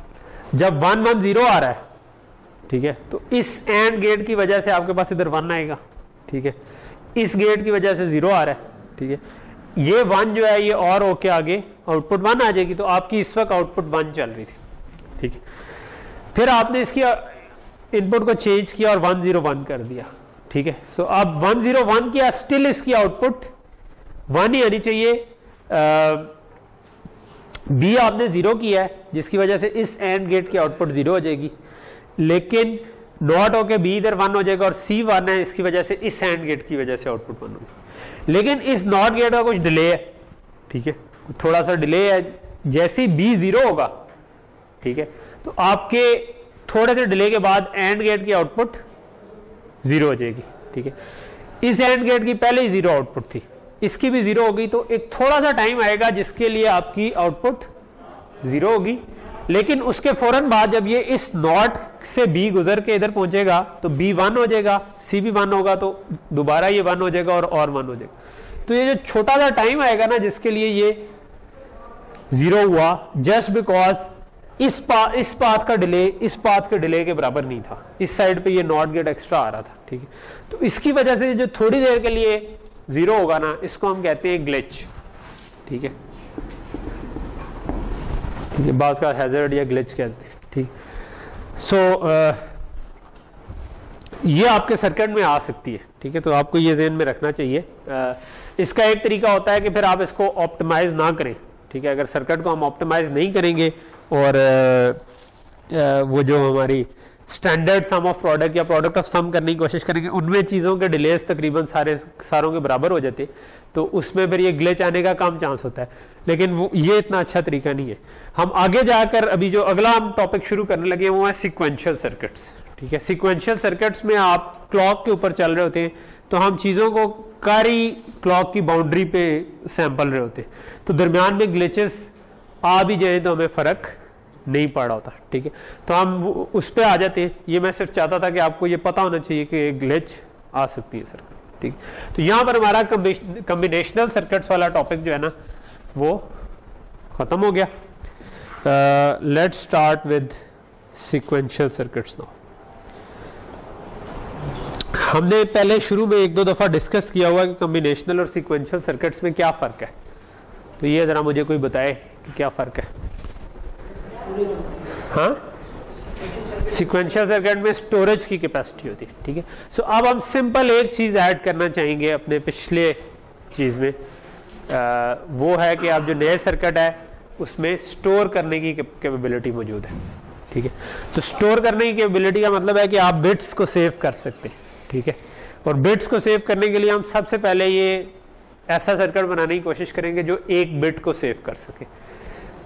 जब वन वन ज़ीरो आ रहा है ठीक है तो इस एंड गेट की वजह से आपके पास इधर वन आएगा। ठीक है इस गेट की वजह से ज़ीरो आ रहा है। ठीक है ये वन जो है ये और होके आगे आउटपुट वन आ जाएगी तो आपकी इस वक्त आउटपुट वन चल रही थी। ठीक है फिर आपने इसकी इनपुट को चेंज किया और वन ज़ीरो वन कर दिया। ठीक है? सो अब वन ज़ीरो वन किया स्टिल इसकी आउटपुट वन ही आनी चाहिए। बी आपने ज़ीरो किया है, जिसकी वजह से इस एंड गेट की आउटपुट ज़ीरो हो जाएगी। लेकिन नॉट होके बी इधर वन हो जाएगा और सी वन है, इसकी वजह से इस एंड गेट की वजह से आउटपुट वन होगी। लेकिन इस नॉट गेट का कुछ डिले है। ठीक है? थोड़ा सा डिले है। जैसे बी ज़ीरो होगा, ठीक है? तो आपके थोड़े से डिले के बाद एंड गेट की आउटपुट ज़ीरो हो जाएगी, ठीक है? इस एंड गेट की पहले ही ज़ीरो आउटपुट थी। इसकी भी ज़ीरो होगी तो एक थोड़ा सा टाइम आएगा जिसके लिए आपकी आउटपुट ज़ीरो होगी। लेकिन उसके फ़ौरन बाद जब ये इस नॉट से बी गुजर के इधर पहुंचेगा तो बी वन हो जाएगा सी भी वन होगा तो दोबारा ये वन हो जाएगा और और वन हो जाएगा। तो ये जो छोटा सा टाइम आएगा ना, जिसके लिए ये ज़ीरो हुआ जस्ट बिकॉज़ इस पा इस पाथ का डिले इस पाथ के डिले के बराबर नहीं था। इस साइड पे ये नॉट गेट एक्स्ट्रा आ रहा था ठीक है? तो इसकी वजह से जो थोड़ी देर के लिए ज़ीरो होगा ना इसको हम कहते हैं ग्लिच ठीक है? ठीक है बाज का हैजर्ड या ग्लिच कहते हैं ठीक सो so, ये आपके सर्किट में आ सकती है ठीक है? तो आपको ये जेन में रखना चाहिए। uh, इसका एक तरीका होता है कि फिर आप इसको ऑप्टिमाइज ना करें ठीक है? अगर सर्किट को हम ऑप्टिमाइज नहीं करेंगे और वो जो हमारी स्टैंडर्ड सम ऑफ़ प्रोडक्ट या प्रोडक्ट ऑफ़ सम करने की कोशिश करेंगे, उनमें चीज़ों के डिलेस तकरीबन सारे, सारों के बराबर हो जाते। तो उसमें फिर ये ग्लेच आने का कम चांस होता है। लेकिन वो, ये इतना अच्छा तरीका नहीं है। हम आगे जाकर अभी जो अगला हम टॉपिक शुरू करने लगे वो है सिक्वेंशियल सर्किट्स ठीक है? सिक्वेंशियल सर्किट्स में आप क्लॉक के ऊपर चल रहे होते हैं तो हम चीज़ों को कारी क्लॉक की बाउंड्री पे सैंपल रहे होते हैं। तो दरमियान में ग्लिचेस आ भी जाए तो हमें फ़र्क नहीं पड़ रहा होता, ठीक है? तो हम उस पर आ जाते हैं। ये मैं सिर्फ़ चाहता था कि आपको ये पता होना चाहिए कि एक ग्लिच आ सकती है सर ठीक? तो यहाँ पर हमारा कम्बिनेशनल सर्किट्स वाला टॉपिक जो है ना, वो खत्म हो गया। Let start with sequential circuits now हमने पहले शुरू में एक दो दफ़ा डिस्कस किया हुआ कि कम्बिनेशनल और सिक्वेंशियल सर्किट्स में क्या फ़र्क है। तो ये जरा मुझे कोई बताए। क्या फ़र्क है? हाँ? सिक्वेंशियल सर्किट में स्टोरेज की कैपेसिटी होती है ठीक है? सो अब हम सिंपल एक चीज़ ऐड करना चाहेंगे अपने पिछले चीज़ में। आ, वो है कि आप जो नए सर्किट है उसमें स्टोर करने की कैपेबिलिटी मौजूद है ठीक है? तो स्टोर करने की कैपेबिलिटी का मतलब है कि आप बिट्स को सेव कर सकते हैं ठीक है? और बिट्स को सेव करने के लिए हम सबसे पहले ये ऐसा सर्किट बनाने की कोशिश करेंगे जो एक बिट को सेव कर सके।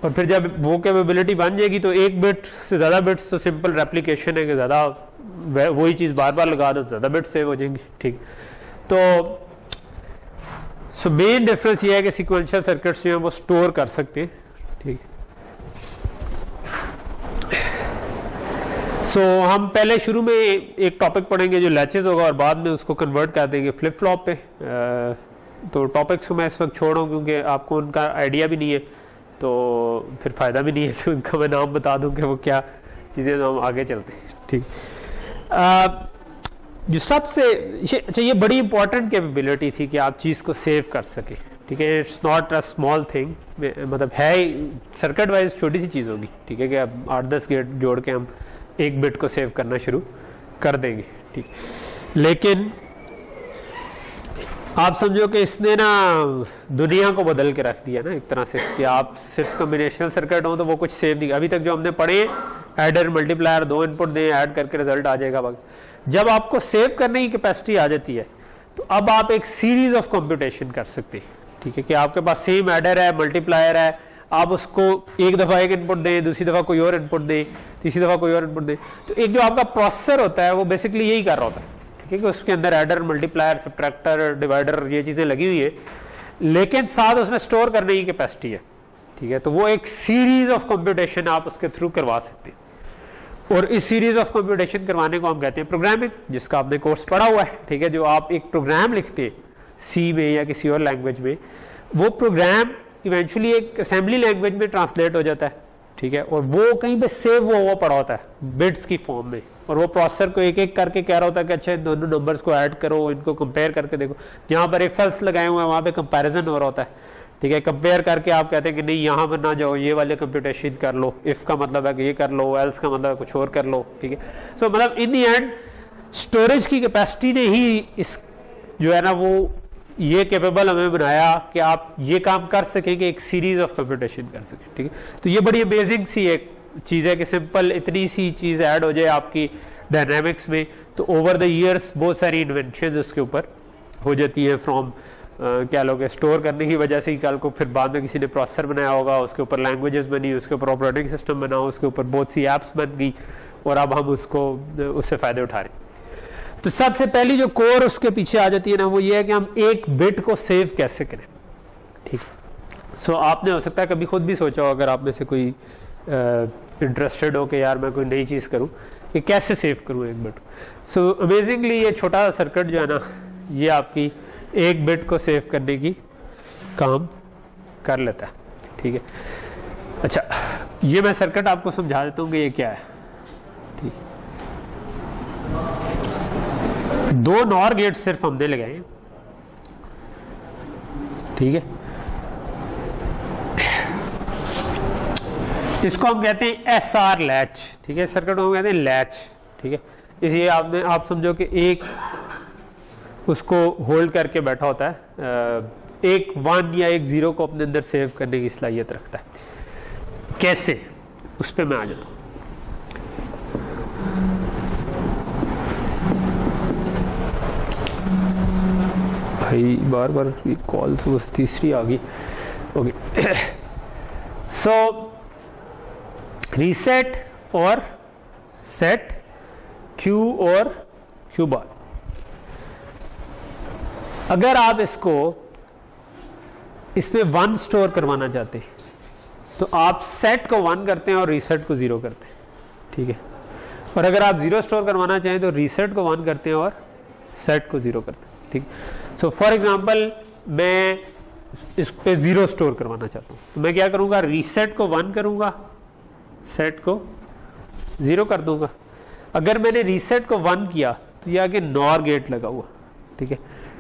और फिर जब वो कैपेबिलिटी बन जाएगी तो एक बिट से ज़्यादा बिट्स तो सिंपल रेप्लीकेशन है कि ज़्यादा वही चीज़ बार बार लगा दो ज़्यादा बिट सेव हो जाएँगी। ठीक। तो सो मेन डिफरेंस ये है कि सिक्वेंशियल सर्किट्स जो हैं वो स्टोर कर सकते हैं। ठीक। सो so, हम पहले शुरू में एक टॉपिक पढ़ेंगे जो लैचेज होगा और बाद में उसको कन्वर्ट कर देंगे फ्लिप फ्लॉप पे तो टॉपिक्स को मैं इस वक्त छोड़ रहा हूँ क्योंकि आपको उनका आइडिया भी नहीं है। तो फिर फ़ायदा भी नहीं है कि उनका मैं नाम बता दूँ कि वो क्या चीज़ें तो हम आगे चलते हैं। ठीक। जो सबसे अच्छा ये बड़ी इंपॉर्टेंट कैपेबिलिटी थी कि आप चीज़ को सेव कर सके। ठीक है it's not a small thing मतलब है सर्किट वाइज छोटी सी चीज़ होगी। ठीक है कि अब आठ दस गेट जोड़ के हम एक बिट को सेव करना शुरू कर देंगे। ठीक। लेकिन आप समझो कि इसने ना दुनिया को बदल के रख दिया ना, एक तरह से कि आप सिर्फ़ कम्बिनेशनल सर्किट हो तो वो कुछ सेव नहीं अभी तक जो हमने पढ़े एडर मल्टीप्लायर दो इनपुट दें ऐड करके रिज़ल्ट आ जाएगा जब आपको सेव करने की कैपेसिटी आ जाती है तो अब आप एक सीरीज़ ऑफ़ कंप्यूटेशन कर सकते हैं। ठीक है कि आपके पास सेम एडर है मल्टीप्लायर है, आप उसको एक दफ़ा एक इनपुट दें, दूसरी दफ़ा कोई और इनपुट दें, तीसरी दफ़ा कोई और इनपुट दें। तो एक जो आपका प्रोसेसर होता है, वो बेसिकली यही कर रहा होता है। है उसके अंदर एडर मल्टीप्लायर सब्ट्रैक्टर डिवाइडर ये चीज़ें लगी हुई है। लेकिन साथ उसमें स्टोर करने की कैपेसिटी है। ठीक है? तो वो एक सीरीज़ ऑफ़ कंप्यूटेशन आप उसके थ्रू करवा सकते हैं। और इस सीरीज़ ऑफ़ कंप्यूटेशन करवाने को हम कहते हैं प्रोग्रामिंग जिसका आपने कोर्स पढ़ा हुआ है। ठीक है? जो आप एक प्रोग्राम लिखते हैं सी में या किसी और लैंग्वेज में, वो प्रोग्राम इवेंचुअली एक असेंबली लैंग्वेज में ट्रांसलेट हो जाता है। ठीक है? और वो कहीं पे सेव हुआ हुआ पड़ा होता है बिट्स की फॉर्म में। और वो प्रोसेसर को एक एक करके कह रहा होता है कि अच्छा दोनों नंबर्स को ऐड करो इनको कंपेयर करके देखो। जहाँ पर एफल्स लगाए हुए हैं वहाँ पे कंपैरिजन हो रहा होता है। ठीक है कंपेयर करके आप कहते हैं कि नहीं यहाँ पर ना जाओ ये वाले कंप्यूटेशन कर लो इफ़ का मतलब है कि ये कर लो एल्स का मतलब है कुछ और कर लो ठीक है। सो so, मतलब इन दी एंड स्टोरेज की कैपेसिटी ने ही इस जो है ना वो ये कैपेबल हमें बनाया कि आप ये काम कर सकें कि एक सीरीज़ ऑफ़ कंप्यूटेशन कर सकें ठीक है। तो ये बड़ी अमेजिंग सी एक चीज़ कि सिंपल इतनी सी चीज़ ऐड हो जाए आपकी डायनामिक्स में तो ओवर द ईयर्स बहुत सारी इन्वेंशन उसके ऊपर हो जाती है फ्रॉम क्या लोग स्टोर करने की वजह से ही कल को फिर बाद में किसी ने प्रोसेसर बनाया होगा, उसके ऊपर लैंग्वेजेस बनी, उसके ऊपर ऑपरेटिंग सिस्टम बना, उसके ऊपर बहुत सी एप्स बन गई, और अब हम उसको, उससे फ़ायदे उठा रहे हैं। तो सबसे पहली जो कोर उसके पीछे आ जाती है ना, वो ये है कि हम एक बिट को सेव कैसे करें। ठीक है? सो आपने हो सकता है कभी खुद भी सोचा हो, अगर आप में से कोई इंटरेस्टेड हो कि यार मैं कोई नई चीज़ करूँ, कि कैसे सेव करूँ एक बिट सो अमेजिंगली ये छोटा सा सर्किट जो है ना, ये आपकी एक बिट को सेव करने की काम कर लेता है, ठीक है? अच्छा ये मैं सर्किट आपको समझा देता हूँ कि ये क्या है, ठीक दो नॉर गेट सिर्फ़ हमने लगाए ठीक है? इसको हम कहते हैं एस आर लैच ठीक है सर्किट को हम कहते हैं लैच ठीक है, इसलिए आपने आप समझो कि एक उसको होल्ड करके बैठा होता है एक वन या एक ज़ीरो को अपने अंदर सेव करने की सलाहियत रखता है। कैसे? उस पर मैं आ जाता हूँ। भाई बार बार कॉल तो तीसरी आ गई। ओके सो रीसेट और सेट क्यू और क्यू बार अगर आप इसको इसमें वन स्टोर करवाना चाहते हैं तो आप सेट को वन करते हैं और रीसेट को ज़ीरो करते हैं, ठीक है? और अगर आप ज़ीरो स्टोर करवाना चाहें तो रीसेट को वन करते हैं और सेट को ज़ीरो करते हैं, ठीक? सो फॉर एग्ज़ाम्पल मैं इस पे ज़ीरो स्टोर करवाना चाहता हूँ। तो मैं क्या करूँगा? रीसेट को वन करूँगा। सेट को ज़ीरो कर दूँगा। अगर मैंने रीसेट को वन किया तो ये आगे नॉर गेट लगा हुआ, ठीक है?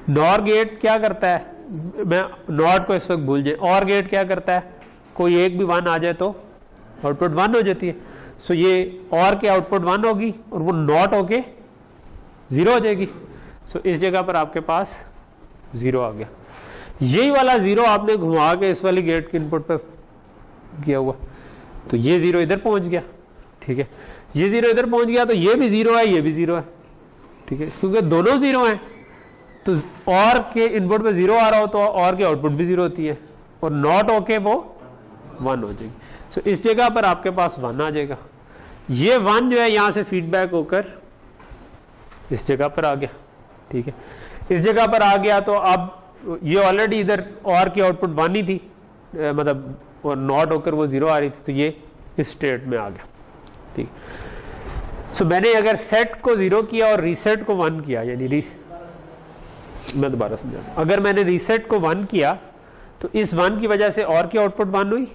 नॉर गेट क्या करता है? मैं नॉट को इस वक्त भूल जाए। और गेट क्या करता है? कोई एक भी वन आ जाए तो आउटपुट वन हो जाती है। सो ये और के आउटपुट वन होगी और वो नॉट होके ज़ीरो हो जाएगी। सो इस जगह पर आपके पास ज़ीरो आ गया। यही वाला ज़ीरो आपने घुमा के इस वाली गेट के इनपुट पर किया हुआ। तो ये ज़ीरो इधर पहुँच गया, ठीक है? ये ज़ीरो इधर पहुँच गया तो ये भी ज़ीरो है, ये भी ज़ीरो है, ठीक है? क्योंकि दोनों ज़ीरो हैं तो और के इनपुट में ज़ीरो आ रहा हो तो और के आउटपुट भी ज़ीरो होती है, और नॉट ओके वो वन हो जाएगी। सो इस जगह पर आपके पास वन आ जाएगा। ये वन जो है, यहाँ से फीडबैक होकर इस जगह पर आ गया, ठीक है? इस जगह पर आ गया तो अब ये ऑलरेडी इधर और की आउटपुट वन ही थी मतलब और नॉट होकर वो ज़ीरो आ रही थी तो ये इस स्टेट में आ गया। ठीक। सो मैंने अगर सेट को ज़ीरो किया और रीसेट को वन किया, यानी री मैं दोबारा समझा अगर मैंने रीसेट को वन किया तो इस वन की वजह से और की आउटपुट वन हुई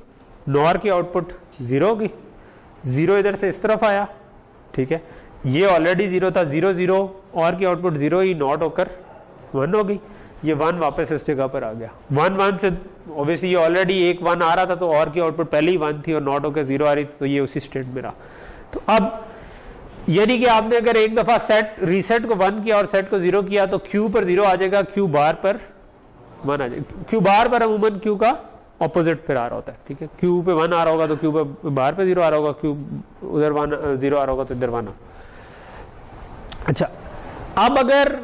नॉर की आउटपुट ज़ीरो होगी ज़ीरो इधर से इस तरफ़ आया, ठीक है? ये ऑलरेडी ज़ीरो था ज़ीरो ज़ीरो और की आउटपुट ज़ीरो ही नॉट होकर वन हो गई। ये वन वापस इस जगह पर आ गया। वन वन से ऑब्वियसली ये ऑलरेडी एक वन आ रहा था तो और की आउटपुट पहले ही वन थी और नॉट होकर ज़ीरो आ रही थी तो ये उसी स्टेट में रहा। तो अब यानी कि आपने अगर एक दफ़ा सेट रीसेट को वन किया और सेट को ज़ीरो किया तो क्यू पर ज़ीरो आ जाएगा क्यू बार पर वन आ जाएगा। क्यू बार पर अमूमन क्यू का ऑपोजिट फिर आ रहा होता है ठीक है? क्यू पे वन आ रहा होगा तो क्यू पे बाहर पे ज़ीरो आ रहा होगा क्यू उधर वन ज़ीरो आ रहा होगा तो इधर वन अच्छा अब अगर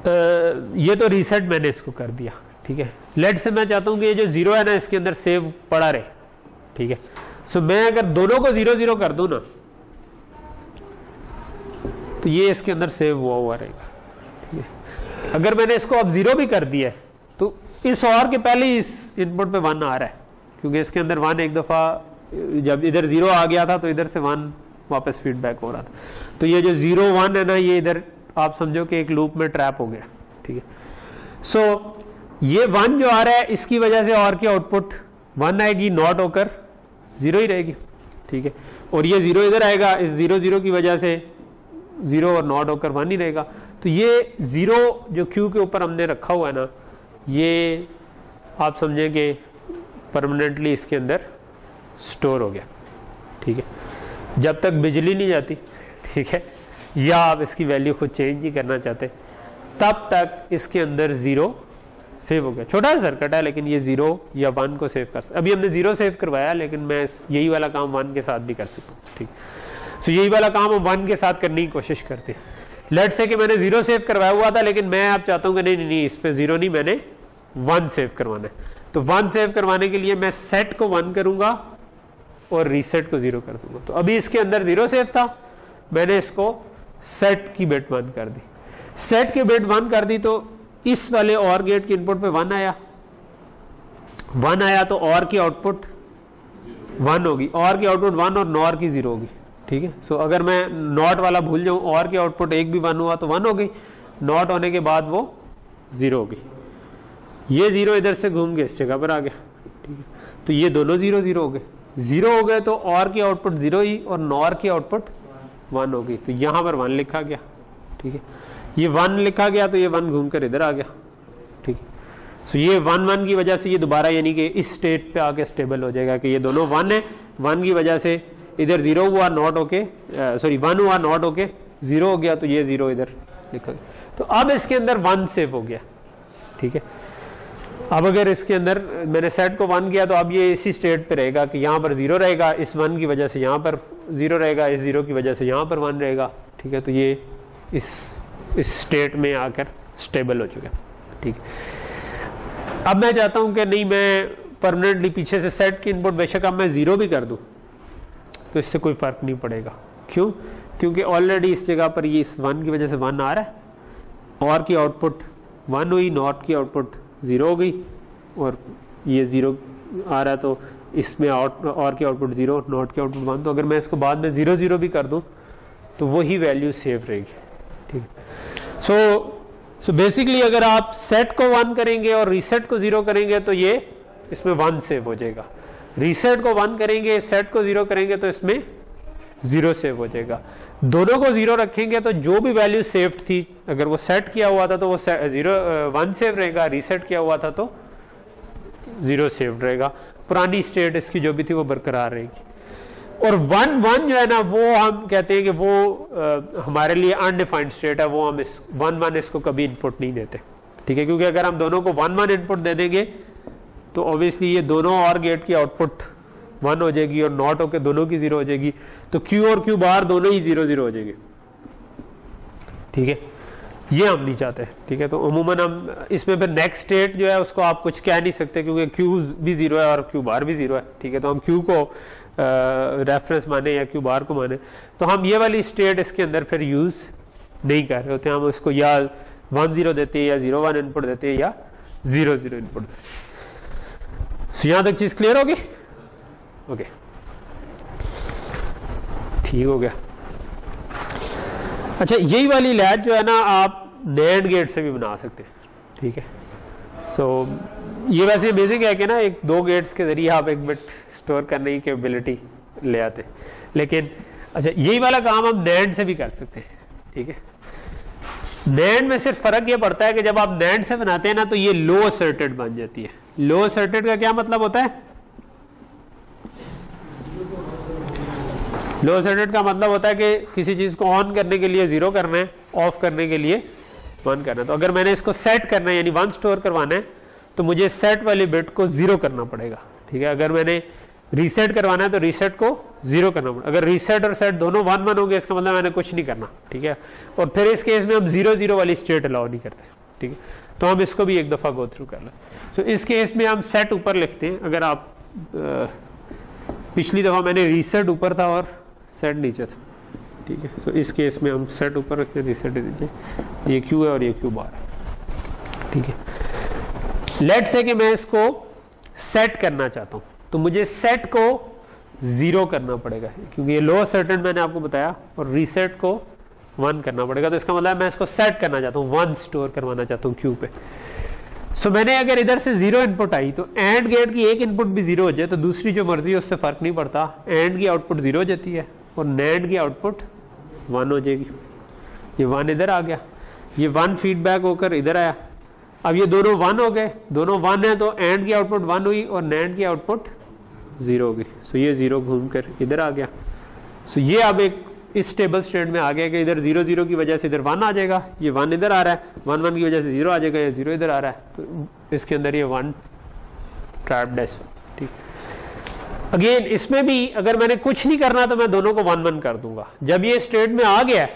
आ, ये तो रीसेट मैंने इसको कर दिया। ठीक है? लेट से मैं चाहता हूँ कि ये जो ज़ीरो है ना इसके अंदर सेव पड़ा रहे। ठीक है? सो मैं अगर दोनों को ज़ीरो ज़ीरो कर दू ना तो ये इसके अंदर सेव हुआ हुआ रहेगा। ठीक है? अगर मैंने इसको अब ज़ीरो भी कर दिया तो इस और के पहले ही इस इनपुट पे वन आ रहा है। क्योंकि इसके अंदर वन एक दफ़ा जब इधर ज़ीरो आ गया था तो इधर से वन वापस फीडबैक हो रहा था। तो ये जो ज़ीरो वन है ना ये इधर आप समझो कि एक लूप में ट्रैप हो गया। ठीक है? सो so, ये वन जो आ रहा है, इसकी वजह से और की आउटपुट वन आएगी नॉट होकर ज़ीरो ही रहेगी। ठीक है? और ये ज़ीरो इधर आएगा, इस ज़ीरो ज़ीरो की वजह से ज़ीरो और नॉट होकर वन ही रहेगा। तो ये ज़ीरो जो क्यू के ऊपर हमने रखा हुआ है ना, ये आप समझें कि परमानेंटली इसके अंदर स्टोर हो गया। ठीक है? जब तक बिजली नहीं जाती, ठीक है, या आप इसकी वैल्यू खुद चेंज नहीं करना चाहते, तब तक इसके अंदर ज़ीरो सेव हो गया। छोटा सर्किट है, लेकिन ये ज़ीरो या वन को सेव कर अभी हमने ज़ीरो सेव करवाया, लेकिन मैं यही वाला काम वन के साथ भी कर सकता हूँ, ठीक। सो यही वाला काम हम वन के साथ करने की कोशिश करते हैं। लेट से कि मैंने ज़ीरो सेव करवाया हुआ था, लेकिन मैं आप चाहता हूँ कि नहीं नहीं नहीं, इस पे ज़ीरो नहीं, मैंने वन सेव करवाना है। तो वन सेव करवाने के लिए मैं सेट को वन करूँगा और रीसेट को ज़ीरो कर दूँगा। तो अभी इसके अंदर ज़ीरो सेव था, मैंने इसको सेट की बेट वन कर दी। सेट की बेट वन कर दी तो इस वाले और गेट के इनपुट पे वन आया। वन आया तो और की आउटपुट वन होगी। और की आउटपुट वन और नॉर की ज़ीरो होगी। ठीक है? सो अगर मैं नॉट वाला भूल जाऊँ और की आउटपुट एक भी वन हुआ तो वन हो गई। नॉट होने के बाद वो ज़ीरो हो गई ये ज़ीरो इधर से घूम गए इस जगह पर आ गया। ठीक है? तो ये दोनों ज़ीरो ज़ीरो हो गए। ज़ीरो हो गए तो और की आउटपुट ज़ीरो ही और नॉर की आउटपुट वन होगी। तो यहाँ पर वन लिखा गया। ठीक है? ये वन लिखा गया तो ये वन घूम कर इधर आ गया। ठीक। सो ये वन वन की वजह से ये दोबारा यानी कि इस स्टेट पे आके स्टेबल हो जाएगा कि ये दोनों वन है। वन की वजह से इधर ज़ीरो हुआ नॉट ओके सॉरी वन हुआ नॉट ओके ज़ीरो हो गया तो ये ज़ीरो इधर लिखा गया। तो अब इसके अंदर वन सेव हो गया। ठीक है। अब अगर इसके अंदर मैंने सेट को वन किया तो अब ये इसी स्टेट पे रहेगा कि यहाँ पर ज़ीरो रहेगा, इस वन की वजह से यहाँ पर ज़ीरो रहेगा, इस ज़ीरो की वजह से यहाँ पर वन रहेगा। ठीक है तो ये इस इस स्टेट में आकर स्टेबल हो चुका ठीक। है अब मैं चाहता हूँ कि नहीं, मैं परमानेंटली पीछे से सेट की इनपुट बेशक अब मैं ज़ीरो भी कर दूँ तो इससे कोई फ़र्क नहीं पड़ेगा। क्यों? क्योंकि ऑलरेडी इस जगह पर ये इस वन की वजह से वन आ रहा है। और की आउटपुट वन हुई नॉट की आउटपुट ज़ीरो हो गई, और ये ज़ीरो आ रहा है तो इसमें आउट और की आउटपुट ज़ीरो नॉट की आउटपुट वन तो अगर मैं इसको बाद में ज़ीरो ज़ीरो भी कर दूँ तो वही वैल्यू सेव रहेगी। ठीक है। सो सो बेसिकली अगर आप सेट को वन करेंगे और रीसेट को ज़ीरो करेंगे तो ये इसमें वन सेव हो जाएगा। रीसेट को वन करेंगे सेट को ज़ीरो करेंगे तो इसमें ज़ीरो सेव हो जाएगा। दोनों को ज़ीरो रखेंगे तो जो भी वैल्यू सेव थी, अगर वो सेट किया हुआ था तो वो ज़ीरो वन सेव रहेगा रीसेट किया हुआ था तो ज़ीरो सेव रहेगा। पुरानी स्टेट इसकी जो भी थी वो बरकरार रहेगी। और वन वन जो है ना वो हम कहते हैं कि वो आ, हमारे लिए अनडिफाइंड स्टेट है वो हम इस वन वन इसको कभी इनपुट नहीं देते। ठीक है? क्योंकि अगर हम दोनों को वन वन इनपुट दे देंगे तो ऑब्वियसली ये दोनों और गेट की आउटपुट वन हो जाएगी और नॉट होकर दोनों की ज़ीरो हो जाएगी। तो क्यू और क्यू बार दोनों ही ज़ीरो ज़ीरो हो जाएगी। ठीक है? ये हम नहीं चाहते। ठीक है? तो अमूमन हम इसमें फिर नेक्स्ट स्टेट जो है उसको आप कुछ कह नहीं सकते क्योंकि क्यू भी ज़ीरो है और क्यू बार भी ज़ीरो है। ठीक है? तो हम क्यू को रेफरेंस माने या क्यू बार को माने। तो हम ये वाली स्टेट इसके अंदर फिर यूज़ नहीं कर रहे होते। हम उसको या वन ज़ीरो देते हैं या ज़ीरो वन इनपुट देते हैं या ज़ीरो ज़ीरो इनपुट देते यहाँ तक चीज़ क्लियर होगी? ओके ठीक हो गया। अच्छा यही वाली लैच जो है ना आप नैंड गेट से भी बना सकते हैं। ठीक है? सो so, ये वैसे अमेजिंग है कि ना एक दो गेट्स के ज़रिए आप एक बिट स्टोर करने की कैपेबिलिटी ले आते। लेकिन अच्छा यही वाला काम हम नैंड से भी कर सकते हैं, ठीक है? नैंड में सिर्फ़ फ़र्क ये पड़ता है कि जब आप नैंड से बनाते हैं ना तो ये लो सर्टेड बन जाती है। लो सर्टेड का क्या मतलब होता है? लो सर्टेड का मतलब होता है कि किसी चीज़ को ऑन करने के लिए ज़ीरो करना है ऑफ़ करने के लिए वन करना है। तो अगर मैंने इसको सेट करना है, यानी वन स्टोर करवाना है तो मुझे सेट वाली बिट को ज़ीरो करना पड़ेगा। ठीक है? अगर मैंने रीसेट करवाना है तो रीसेट को ज़ीरो करना पड़ेगा। अगर रीसेट और सेट दोनों वन वन हो गए इसका मतलब मैंने कुछ नहीं करना ठीक है? और फिर इस केस में हम ज़ीरो ज़ीरो वाली स्टेट अलाउ नहीं करते ठीक है? तो हम इसको भी एक दफ़ा गो थ्रू कर लें। तो इस केस में हम सेट ऊपर लिखते हैं। अगर आप आ, पिछली दफ़ा मैंने रीसेट ऊपर था और सेट नीचे था ठीक है? सो इस केस में हम सेट ऊपर रखते हैं रीसेट नीचे ये क्यू है और ये क्यू बार है ठीक है? लेट से कि मैं इसको सेट करना चाहता हूँ। तो मुझे सेट को ज़ीरो करना पड़ेगा क्योंकि ये लोअर सर्टन मैंने आपको बताया और रीसेट को वन करना पड़ेगा। तो इसका मतलब मैं इसको सेट करना चाहता हूँ वन स्टोर करवाना चाहता हूँ क्यू पे। सो so, मैंने अगर इधर से ज़ीरो इनपुट आई तो एंड गेट की एक इनपुट भी ज़ीरो हो जाए तो दूसरी जो मर्ज़ी है उससे फ़र्क नहीं पड़ता। एंड की आउटपुट ज़ीरो हो जाती है और नैंड की आउटपुट वन हो जाएगी। ये वन इधर आ गया। ये वन फीडबैक होकर इधर आया। अब ये दोनों वन हो गए। दोनों वन है तो एंड की आउटपुट वन हुई और नैंड की आउटपुट ज़ीरो हो गई। सो ये ज़ीरो घूमकर इधर आ गया। सो ये अब एक इस टेबल स्टेट में आ गया कि इधर ज़ीरो ज़ीरो की वजह से इधर वन आ जाएगा। ये वन इधर आ रहा है। वन वन की वजह से ज़ीरो आ जाएगा, ये ज़ीरो इधर आ रहा है। तो इसके अंदर ये वन ट्रैप डेस ठीक। अगेन इसमें भी अगर मैंने कुछ नहीं करना तो मैं दोनों को वन वन कर दूँगा। जब ये स्टेट में आ गया,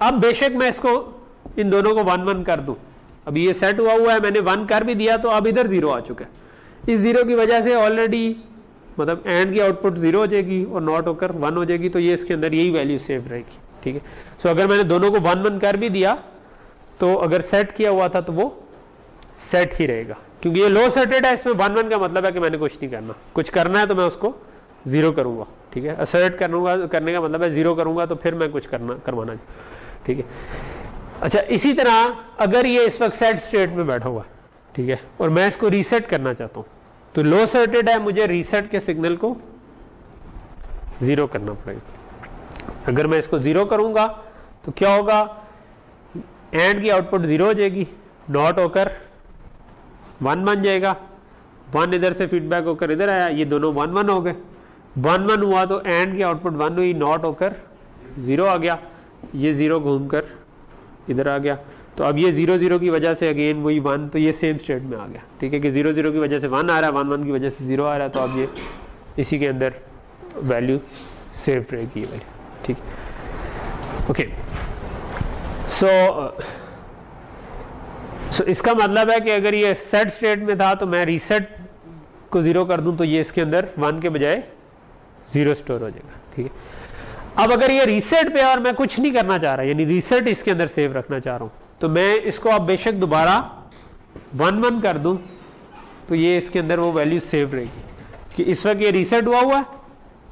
अब बेशक मैं इसको इन दोनों को वन वन कर दूँ। अब ये सेट हुआ हुआ है, मैंने वन कर भी दिया तो अब इधर ज़ीरो आ चुका है। इस ज़ीरो की वजह से ऑलरेडी मतलब एंड की आउटपुट ज़ीरो हो जाएगी और नॉट होकर वन हो जाएगी तो ये इसके अंदर यही वैल्यू सेव रहेगी, ठीक है? सो अगर मैंने दोनों को वन वन कर भी दिया तो अगर सेट किया हुआ था तो वो सेट ही रहेगा। क्योंकि ये लो सेटेड है, इसमें वन वन का मतलब है कि मैंने कुछ नहीं करना। कुछ करना है तो मैं उसको ज़ीरो करूँगा, ठीक है? असर्ट करूँगा, करने का मतलब है ज़ीरो करूँगा तो फिर मैं कुछ करना, करवाना, ठीक है? अच्छा इसी तरह अगर ये इस वक्त सेट स्टेट में बैठा हुआ ठीक है, और मैं इसको रीसेट करना चाहता हूँ तो लो सर्टेड है, मुझे रीसेट के सिग्नल को ज़ीरो करना पड़ेगा। अगर मैं इसको ज़ीरो करूँगा तो क्या होगा? एंड की आउटपुट ज़ीरो हो जाएगी नॉट होकर वन बन जाएगा। वन इधर से फीडबैक होकर इधर आया, ये दोनों वन वन हो गए। वन वन हुआ तो एंड की आउटपुट वन हुई नॉट होकर ज़ीरो आ गया। ये ज़ीरो घूमकर इधर आ गया। तो अब ये ज़ीरो ज़ीरो की वजह से अगेन वही वन तो ये सेम स्टेट में आ गया। ठीक है कि ज़ीरो ज़ीरो की वजह से वन आ रहा है वन वन की वजह से ज़ीरो आ रहा है तो अब ये इसी के अंदर वैल्यू सेव रहेगी ये वाली ठीक। ओके सो सो इसका मतलब है कि अगर ये सेट स्टेट में था तो मैं रीसेट को ज़ीरो कर दूँ तो ये इसके अंदर वन के बजाय ज़ीरो स्टोर हो जाएगा। ठीक है। अब अगर ये रीसेट पे और मैं कुछ नहीं करना चाह रहा, यानी रीसेट इसके अंदर सेव रखना चाह रहा हूँ तो मैं इसको अब बेशक दोबारा वन वन कर दूँ तो ये इसके अंदर वो वैल्यू सेव रहेगी। कि इस वक्त ये रीसेट हुआ हुआ है,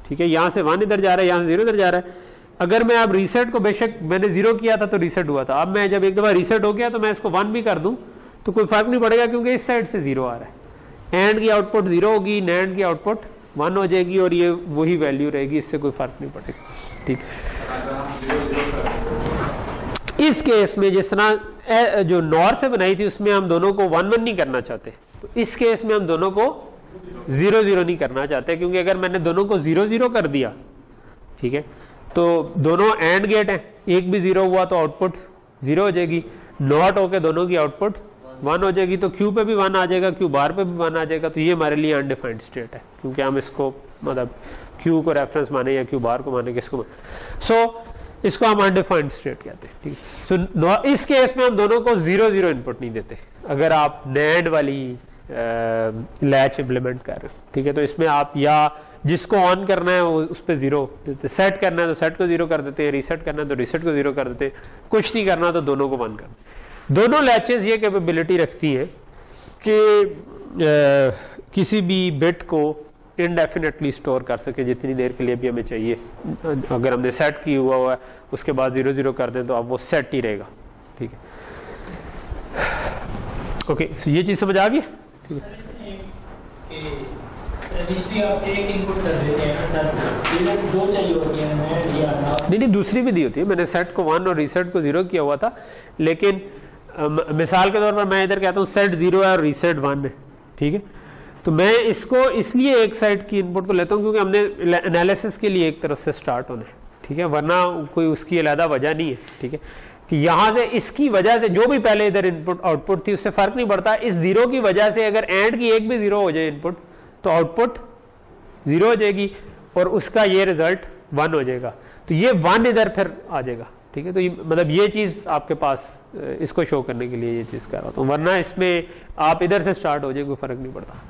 ठीक है, यहाँ से वन इधर जा रहा है, यहाँ से ज़ीरो इधर जा रहा है। अगर मैं अब रीसेट को बेशक मैंने ज़ीरो किया था तो रीसेट हुआ था। अब मैं जब एक दफ़ा रीसेट हो गया तो मैं इसको वन भी कर दूँ तो कोई फ़र्क नहीं पड़ेगा, क्योंकि इस साइड से ज़ीरो आ रहा है। एंड की आउटपुट ज़ीरो होगी नैंड की आउटपुट वन हो जाएगी, और ये वही वैल्यू रहेगी, इससे कोई फ़र्क नहीं पड़ेगा। ठीक। इस केस में जिस तरह जो नॉर से बनाई थी, उसमें हम दोनों को वन वन नहीं करना चाहते। तो इस केस में हम दोनों को ज़ीरो ज़ीरो नहीं करना चाहते, क्योंकि अगर मैंने दोनों को ज़ीरो ज़ीरो कर दिया, ठीक है तो दोनों एंड गेट हैं। एक भी ज़ीरो हुआ तो आउटपुट ज़ीरो हो जाएगी। नॉट होके दोनों की आउटपुट वन हो जाएगी तो क्यू पे भी वन आ जाएगा, क्यू बार पे भी वन आ जाएगा तो ये हमारे लिए अनडिफाइंड स्टेट है, क्योंकि हम इसको मतलब क्यू को रेफरेंस माने या क्यू बार को माने किसको माने? सो so, इसको हम अनडिफाइंड स्टेट कहते हैं ठीक? सो इस केस में हम दोनों को ज़ीरो ज़ीरो इनपुट नहीं देते अगर आप नैंड वाली लैच इंप्लीमेंट कर रहे हो ठीक है? तो इसमें आप या जिसको ऑन करना है उस पर ज़ीरो सेट करना है तो सेट को ज़ीरो कर देते हैं रीसेट करना है तो रीसेट को ज़ीरो कर देते हैं कुछ नहीं करना तो दोनों को वन कर दोनों लैचेस ये कैपेबिलिटी रखती है कि किसी भी बिट को इनडेफिनेटली स्टोर कर सके जितनी देर के लिए भी हमें चाहिए। अगर हमने सेट किया हुआ है उसके बाद ज़ीरो ज़ीरो कर दें तो अब वो सेट ही रहेगा। ठीक है। ओके okay, so ये चीज़ समझ आ गई? ठीक है नहीं नहीं दूसरी भी दी होती है। मैंने सेट को वन और रीसेट को ज़ीरो किया हुआ था। लेकिन मिसाल के तौर पर मैं इधर कहता हूँ सेट ज़ीरो है और रीसेट वन है। ठीक है? तो मैं इसको इसलिए एक साइड की इनपुट को लेता हूँ क्योंकि हमने एनालिसिस के लिए एक तरफ़ से स्टार्ट होना है, ठीक है? वरना कोई उसकी अलहदा वजह नहीं है, ठीक है? कि यहाँ से इसकी वजह से जो भी पहले इधर इनपुट आउटपुट थी, उससे फ़र्क नहीं पड़ता। इस ज़ीरो की वजह से अगर एंड की एक भी ज़ीरो हो जाए इनपुट तो आउटपुट ज़ीरो हो जाएगी और उसका ये रिज़ल्ट वन हो जाएगा। तो ये वन इधर फिर आ जाएगा, ठीक है? तो ये मतलब ये चीज़ आपके पास, इसको शो करने के लिए ये चीज़ कर रहा हूँ। वरना इसमें आप इधर से स्टार्ट हो जाए, कोई फ़र्क नहीं पड़ता।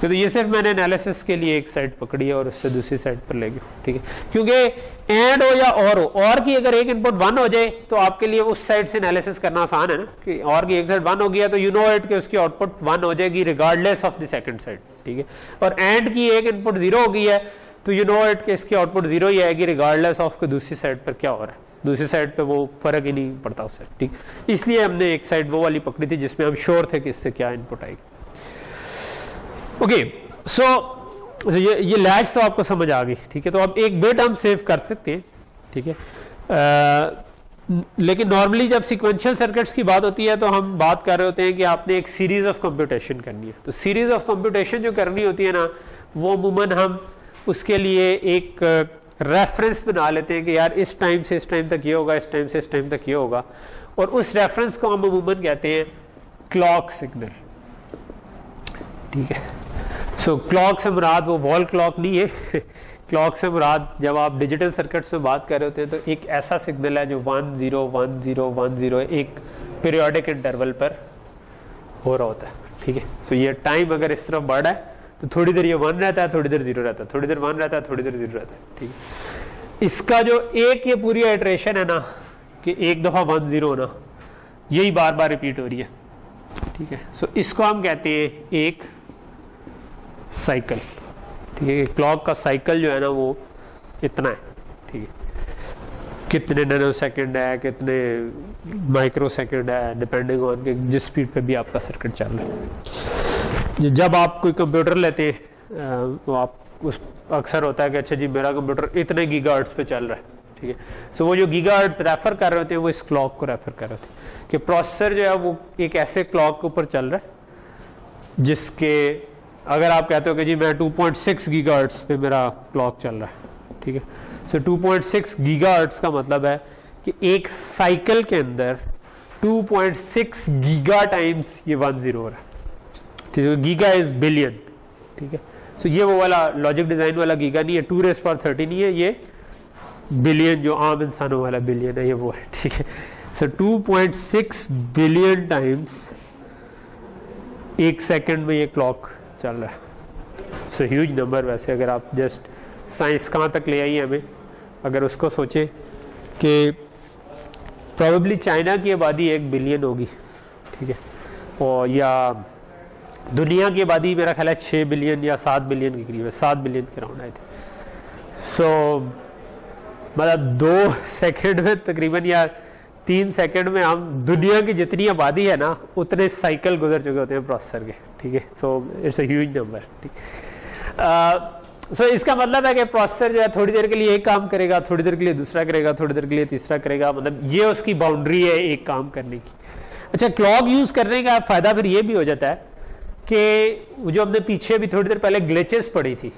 तो ये सिर्फ़ मैंने एनालिसिस के लिए एक साइड पकड़ी है और उससे दूसरी साइड पर ले गया। ठीक है? क्योंकि एंड हो या और हो और की अगर एक इनपुट वन हो जाए तो आपके लिए उस साइड से एनालिसिस करना आसान है ना, कि और की एक साइड वन हो गया तो यू नो इट कि उसकी आउटपुट वन हो जाएगी regardless of the second side ठीक है? और एंड की एक इनपुट ज़ीरो हो गई है तो यू नो इट कि इसकी आउटपुट ज़ीरो ही आएगी रिगार्डलेस ऑफ़ के दूसरी साइड पर क्या हो रहा है। दूसरी साइड पे वो फ़र्क ही नहीं पड़ता उससे। ठीक? इसलिए हमने एक साइड वो वाली पकड़ी थी जिसमें हम श्योर थे कि इससे क्या इनपुट आएगी। ओके सो ये ये लैग्स तो आपको समझ आ गई, ठीक है? तो अब एक बिट हम सेव कर सकते हैं, ठीक है? लेकिन नॉर्मली जब सिक्वेंशियल सर्किट्स की बात होती है तो हम बात कर रहे होते हैं कि आपने एक सीरीज़ ऑफ़ कंप्यूटेशन करनी है। तो सीरीज़ ऑफ़ कंप्यूटेशन जो करनी होती है ना, वो अमूमन हम उसके लिए एक रेफरेंस बना लेते हैं कि यार इस टाइम से इस टाइम तक ये होगा, इस टाइम से इस टाइम तक ये होगा। और उस रेफरेंस को हम अमूमन कहते हैं क्लॉक सिग्नल ठीक है। सो क्लॉक से मुराद वो वॉल क्लॉक नहीं है। क्लॉक से मुराद जब आप डिजिटल सर्किट्स में बात कर रहे होते हैं तो एक ऐसा सिग्नल है जो one zero one zero one zero एक पीरियोडिक इंटरवल पर हो रहा होता है। ठीक है। सो ये टाइम अगर इस तरफ़ बढ़ा है तो थोड़ी देर ये वन रहता है, थोड़ी देर ज़ीरो रहता है। थोड़ी देर वन रहता है, थोड़ी देर ज़ीरो रहता है। ठीक है। इसका जो एक ये पूरी आइट्रेशन है ना, कि एक दफ़ा वन ज़ीरो होना, यही बार बार रिपीट हो रही है। ठीक है। सो इसको हम कहते हैं एक साइकिल ठीक है क्लॉक का साइकिल जो है ना वो इतना है, ठीक है। कितने नैनो सेकेंड है, कितने माइक्रो सेकेंड है डिपेंडिंग ऑन के जिस स्पीड पे भी आपका सर्किट चल रहा है। जब आप कोई कंप्यूटर लेते हैं तो आप, उस, अक्सर होता है कि अच्छा जी, मेरा कंप्यूटर इतने गीगा पे चल रहा है, ठीक है। सो वो जो गीगा रेफर कर रहे होते हैं, वो इस क्लॉक को रेफर कर रहे होते हैं। कि प्रोसेसर जो है वो एक ऐसे क्लॉक के ऊपर चल रहा है, जिसके अगर आप कहते हो कि जी मैं 2.6 पॉइंट पे मेरा क्लॉक चल रहा है, ठीक है? सो so 2.6 गीगा का मतलब है कि एक साइकिल के अंदर 2.6 गीगा टाइम्स ये वन ज़ीरो ठीक है गीगा इज़ बिलियन ठीक है? सो ये वो वाला लॉजिक डिज़ाइन वाला गीगा नहीं है टू रेस पर थर्टी नहीं है, ये बिलियन जो आम इंसानों वाला बिलियन है, ये वो है, ठीक है? सो 2.6 बिलियन टाइम्स एक सेकंड में ये क्लॉक चल रहा है। सो ह्यूज नंबर वैसे अगर आप जस्ट साइंस कहाँ तक ले आई हमें अगर उसको सोचे कि प्रॉबेबली चाइना की आबादी एक बिलियन होगी ठीक है? और या दुनिया की आबादी मेरा ख्याल है छः बिलियन या सात बिलियन के करीब है सात बिलियन के राउंड आए थे सो so, मतलब दो सेकंड में तकरीबन या तीन सेकंड में हम दुनिया की जितनी आबादी है ना, उतने साइकिल गुजर चुके होते हैं प्रोसेसर के, ठीक है? सो इट्स ह्यूज नंबर ठीक। सो इसका मतलब है कि प्रोसेसर जो है थोड़ी देर के लिए एक काम करेगा, थोड़ी देर के लिए दूसरा करेगा, थोड़ी देर के लिए तीसरा करेगा मतलब ये उसकी बाउंड्री है एक काम करने की। अच्छा क्लॉक यूज़ करने का फ़ायदा फिर ये भी हो जाता है कि जो हमने पीछे भी थोड़ी देर पहले ग्लेचेस पड़ी थी,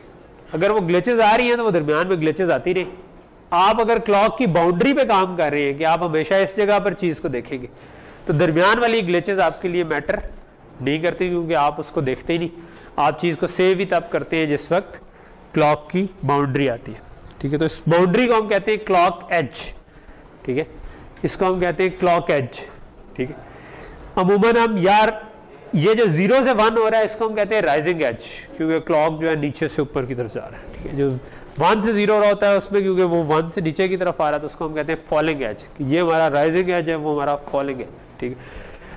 अगर वो ग्लेचेस आ रही हैं तो वो दरमियान में ग्लेचेस आती रही। आप अगर क्लॉक की बाउंड्री पे काम कर रहे हैं कि आप हमेशा इस जगह पर चीज़ को देखेंगे तो दरमियान वाली ग्लेचेस आपके लिए मैटर नहीं करती क्योंकि आप उसको देखते ही नहीं। आप चीज़ को सेव ही तब करते हैं जिस वक्त क्लॉक की बाउंड्री आती है। ठीक है तो इस बाउंड्री को हम कहते हैं क्लॉक एज ठीक है, इसको हम कहते हैं क्लॉक एज ठीक है, अमूमन हम यार, ये जो ज़ीरो से वन हो रहा है, इसको हम कहते हैं राइजिंग एज क्योंकि क्लॉक जो है नीचे से ऊपर की तरफ़ जा रहा है। ठीक है, जो वन से ज़ीरो होता है उसमें, क्योंकि वो वन से नीचे की तरफ़ आ रहा है तो उसको हम कहते हैं फॉलिंग एज ये हमारा राइजिंग एज है, वो हमारा फॉलिंग एज ठीक है?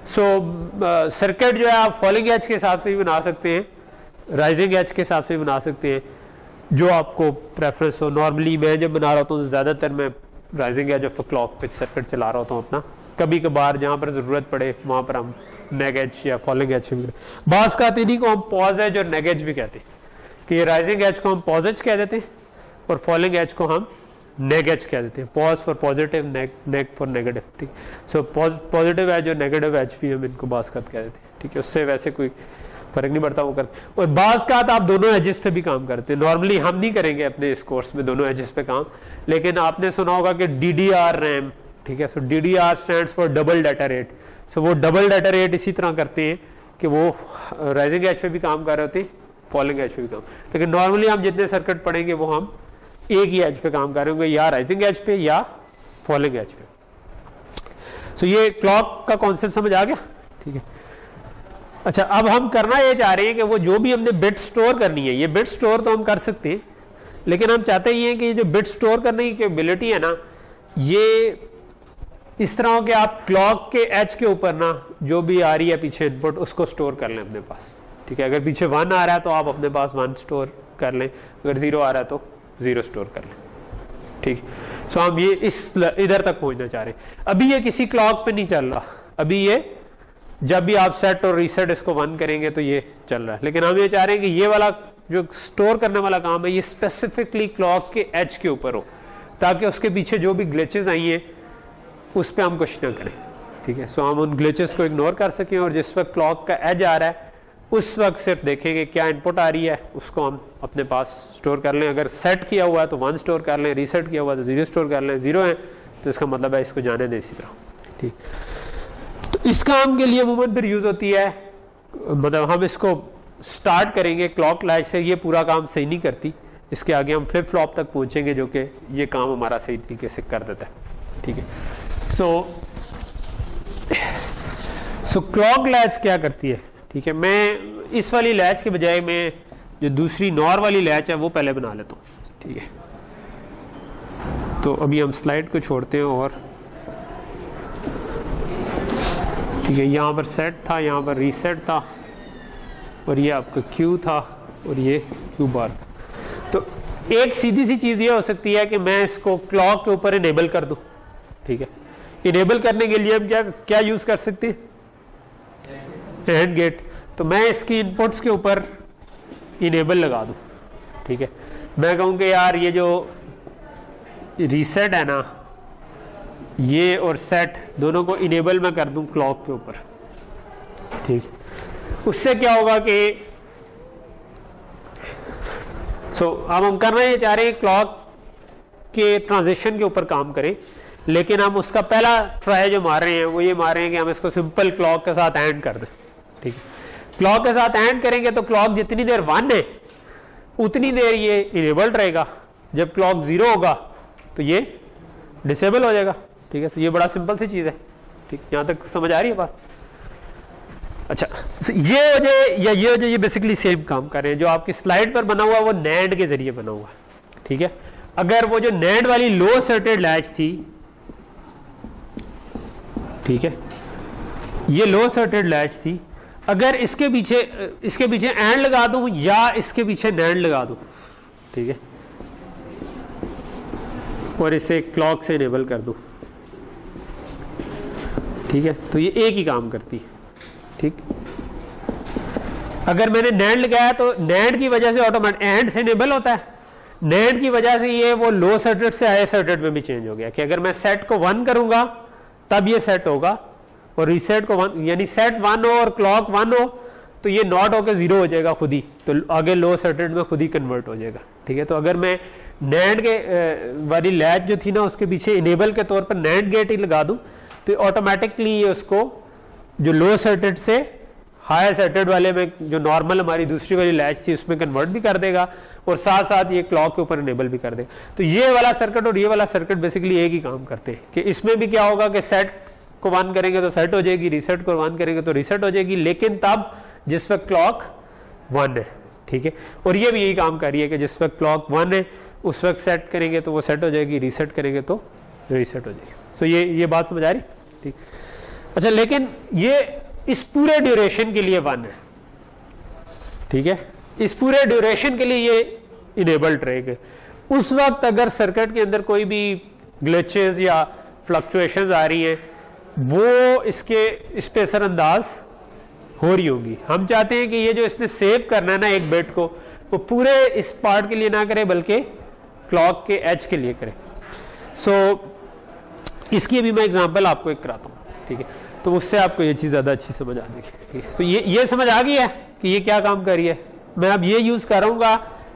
सो सर्किट जो है आप फॉलिंग एज के हिसाब से भी बना सकते हैं राइजिंग एज के हिसाब से भी बना सकते हैं, जो आपको प्रेफरेंस हो। नॉर्मली मैं जब बना रहा हूँ ज़्यादातर मैं राइजिंग एज ऑफ़ क्लॉक पे सर्किट चला रहा हूँ अपना। कभी कभार जहाँ पर ज़रूरत पड़े, वहाँ पर हम नेग एज या फॉलिंग एज भी बास का इन्हीं को हम पॉज एज और नेग एज भी कहते हैं। कि राइजिंग एज को हम पॉज कह देते हैं। और फॉलिंग एज को हम नेग एज कह देते हैं pos for positive neg for negative ठीक। सो पॉजिटिव एज और नेगेटिव एज भी हम इनको बास कह देते हैं, ठीक है। उससे वैसे कोई फ़र्क नहीं पड़ता, वो करते और बाज का आप दोनों एजेस पे भी काम करते हैं। नॉर्मली हम नहीं करेंगे अपने इस कोर्स में दोनों एजेस पे काम, लेकिन आपने सुना होगा कि डी डी आर रैम ठीक है। So D D R stand for double data rate so वो डबल डाटा रेट इसी तरह करते हैं कि वो राइजिंग एज पे भी काम कर रहे होते हैं फॉलिंग एज पे भी काम। लेकिन नॉर्मली हम जितने सर्किट पढ़ेंगे, वो हम एक ही एज पे काम कर रहे होंगे, या राइजिंग एज पे या फॉलिंग एज पे। सो so, ये क्लॉक का कॉन्सेप्ट समझ आ गया? ठीक है। अच्छा अब हम करना ये चाह रहे हैं कि वो जो भी हमने बिट स्टोर करनी है, ये बिट स्टोर तो हम कर सकते हैं, लेकिन हम चाहते ही हैं कि जो बिट स्टोर करने की कैपेबिलिटी है ना, ये इस तरह हो कि आप क्लॉक के एच के ऊपर ना, जो भी आ रही है पीछे इनपुट उसको स्टोर कर लें अपने पास। ठीक है, अगर पीछे वन आ रहा है तो आप अपने पास वन स्टोर कर लें। अगर ज़ीरो आ रहा है तो ज़ीरो स्टोर कर लें। ठीक? सो हम ये इस इधर तक पहुँचना चाह रहे अभी ये किसी क्लॉक पे नहीं चल रहा। अभी ये, जब भी आप सेट और रीसेट इसको वन करेंगे तो ये चल रहा है। लेकिन हम ये चाह रहे हैं कि ये वाला जो स्टोर करने वाला काम है, ये स्पेसिफिकली क्लॉक के एच के ऊपर हो। ताकि उसके पीछे जो भी ग्लिचेस आई हैं, उस पर हम कुछ ना करें। ठीक है? सो हम उन ग्लिचेस को इग्नोर कर सकें और जिस वक्त क्लॉक का एज आ रहा है उस वक्त सिर्फ़ देखेंगे क्या इनपुट आ रही है, उसको हम अपने पास स्टोर कर लें। अगर सेट किया हुआ है तो वन स्टोर कर लें रीसेट किया हुआ है तो ज़ीरो स्टोर कर लें ज़ीरो है तो इसका मतलब है इसको जाने दें इसी तरह। ठीक। तो इस काम के लिए अमूमन फिर यूज़ होती है। मतलब हम इसको स्टार्ट करेंगे क्लॉक लाइट से ये पूरा काम सही नहीं करती। इसके आगे हम फ्लिप फ्लॉप तक पहुँचेंगे जो कि ये काम हमारा सही तरीके से कर देता है। ठीक है। सो सो क्लॉक लैच क्या करती है? ठीक है, मैं इस वाली लैच के बजाय मैं जो दूसरी नॉर वाली लैच है, वो पहले बना लेता हूँ, ठीक है। तो अभी हम स्लाइड को छोड़ते हैं और ठीक है, यहाँ पर सेट था, यहाँ पर रीसेट था, और ये आपका क्यू था, और ये क्यू बार था। तो एक सीधी सी चीज़ ये हो सकती है कि मैं इसको क्लॉक के ऊपर इनेबल कर दूँ, ठीक है। इनेबल करने के लिए हम क्या क्या यूज़ कर सकते हैं? हैंड गेट तो मैं इसकी इनपुट्स के ऊपर इनेबल लगा दूँ ठीक है? मैं कहूँ कि यार ये जो रीसेट है ना ये और सेट दोनों को इनेबल मैं कर दूँ क्लॉक के ऊपर ठीक उससे क्या होगा कि सो so, अब हम करना ये चाह रहे हैं क्लॉक के ट्रांजिशन के ऊपर काम करें लेकिन हम उसका पहला ट्राई जो मार रहे हैं वो ये मार रहे हैं कि हम इसको सिंपल क्लॉक के साथ एंड कर दें। ठीक है। क्लॉक के साथ एंड करेंगे तो क्लॉक जितनी देर वन है, उतनी देर ये इनेबल्ड रहेगा। जब क्लॉक ज़ीरो होगा तो ये डिसेबल हो जाएगा। ठीक है तो ये बड़ा सिंपल सी चीज़ है। ठीक, यहाँ तक समझ आ रही है बात? अच्छा ये वजह या ये वजह ये बेसिकली सेम काम कर रहे हैं। जो आपकी स्लाइड पर बना हुआ वो नैंड के ज़रिए बना हुआ ठीक है, अगर वो जो नैंड वाली लो सर्टेड लैच थी, ठीक है, ये लो सर्टेड लैच थी अगर इसके पीछे इसके पीछे एंड लगा दूँ या इसके पीछे नैंड लगा दूँ, ठीक है? और इसे क्लॉक से इनेबल कर दूँ, ठीक है? तो ये एक ही काम करती है, ठीक? अगर मैंने नैंड लगाया तो नैंड की वजह से ऑटोमेटिक एंड से इनेबल होता है। नैंड की वजह से ये वो लो सर्टेड से हाई सर्टेड में भी चेंज हो गया कि अगर मैं सेट को वन करूँगा, तब ये सेट होगा। और रीसेट को वन यानी सेट वन हो और क्लॉक वन हो तो ये नॉट होकर ज़ीरो हो जाएगा खुद ही। तो आगे लो सर्टेड में खुद ही कन्वर्ट हो जाएगा। ठीक है? तो अगर मैं नैंड के वाली लैच जो थी ना, उसके पीछे इनेबल के तौर पर नैंड गेट ही लगा दूँ तो ऑटोमेटिकली ये उसको जो लो सर्टेड से हाई सर्टेड वाले में जो नॉर्मल हमारी दूसरी वाली लैच थी, उसमें कन्वर्ट भी कर देगा और साथ साथ ये क्लॉक के ऊपर इनेबल भी कर देगा। तो ये वाला सर्किट और ये वाला सर्किट बेसिकली एक ही काम करते हैं कि इसमें भी क्या होगा कि सेट को वन करेंगे तो सेट हो जाएगी रिसेट को वन करेंगे तो रिसेट हो जाएगी, लेकिन तब जिस वक्त क्लॉक वन है, ठीक है? और ये भी यही काम कर रही है कि जिस वक्त क्लॉक वन है, उस वक्त सेट करेंगे तो वो सेट हो जाएगी रीसेट करेंगे तो रीसेट हो जाएगी। सो ये ये बात समझ आ रही? ठीक। अच्छा लेकिन ये इस पूरे ड्यूरेशन के लिए वन है। ठीक है? इस पूरे ड्यूरेशन के लिए ये इनेबल्ड रहेगा। उस वक्त अगर सर्किट के अंदर कोई भी ग्लिचेस या फ्लक्चुएशंस आ रही हैं वो इसके इस पे असरअंदाज हो रही होगी। हम चाहते हैं कि ये जो इसने सेव करना है ना एक बेट को वो पूरे इस पार्ट के लिए ना करे बल्कि क्लॉक के एच के लिए करे। सो so, इसकी भी मैं एग्जांपल आपको एक कराता हूँ ठीक है? तो उससे आपको ये चीज़ ज़्यादा अच्छी समझ आ जाएगी है? तो ये ये समझ आ गई है कि ये क्या काम कर रही है। मैं अब ये यूज़ करूँगा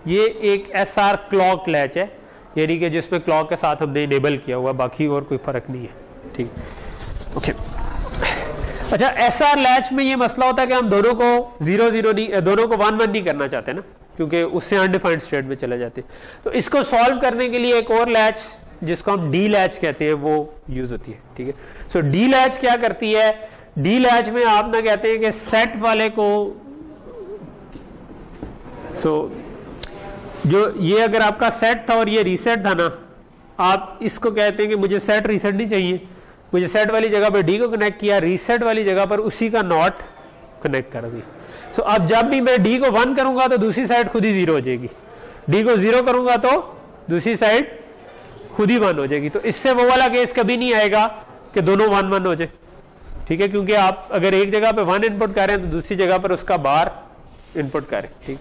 ये एक एस आर क्लॉक लैच है यानी कि जिसमें क्लॉक के साथ हमने इनेबल किया हुआ बाकी और कोई फ़र्क नहीं है ठीक? ओके अच्छा आर लैच में ये मसला होता है कि हम दोनों को ज़ीरो ज़ीरो नहीं दोनों को वन वन नहीं करना चाहते ना क्योंकि उससे अनडिफाइंड स्टेट में चले जाते तो इसको सॉल्व करने के लिए एक और लैच जिसको हम डी लैच कहते हैं वो यूज़ होती है ठीक है? सो डी लैच क्या करती है? डी लैच में आप ना कहते हैं कि सेट वाले को सो so, जो ये अगर आपका सेट था और ये रीसेट था ना आप इसको कहते हैं कि मुझे सेट रीसेट नहीं चाहिए। मुझे सेट वाली जगह पर डी को कनेक्ट किया रीसेट वाली जगह पर उसी का नॉट कनेक्ट कर दी। सो so, अब जब भी मैं डी को वन करूँगा तो दूसरी साइड खुद ही ज़ीरो हो जाएगी। डी को ज़ीरो करूँगा तो दूसरी साइड खुद ही वन हो जाएगी। तो इससे वो वाला केस कभी नहीं आएगा कि दोनों वन वन हो जाए। ठीक है? क्योंकि आप अगर एक जगह पे वन इनपुट करें तो दूसरी जगह पर उसका बार इनपुट करें। ठीक?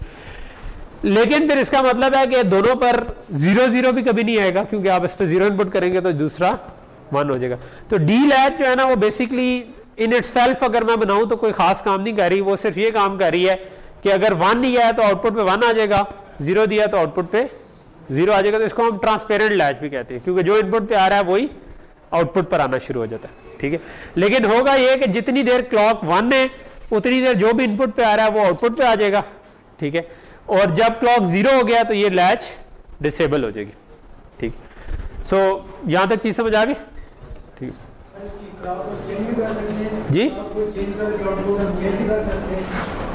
लेकिन फिर इसका मतलब है कि दोनों पर ज़ीरो ज़ीरो भी कभी नहीं आएगा क्योंकि आप इस पर ज़ीरो इनपुट करेंगे तो दूसरा वन हो जाएगा। तो डी लैब जो है ना वो बेसिकली इन इट अगर मैं बनाऊँ तो कोई खास काम नहीं कर रही वो सिर्फ़ ये काम कर रही है कि अगर वन नहीं आया तो आउटपुट पे वन आ जाएगा ज़ीरो दिया तो आउटपुट पे ज़ीरो आ जाएगा। तो इसको हम ट्रांसपेरेंट लैच भी कहते हैं क्योंकि जो इनपुट पे आ रहा है वही आउटपुट पर आना शुरू हो जाता है ठीक है? लेकिन होगा ये कि जितनी देर क्लॉक वन है उतनी देर जो भी इनपुट पे आ रहा है वो आउटपुट पे आ जाएगा ठीक है? और जब क्लॉक ज़ीरो हो गया तो ये लैच डिसेबल हो जाएगी ठीक? सो so, यहाँ तक चीज़ समझ आ गई? ठीक। जी?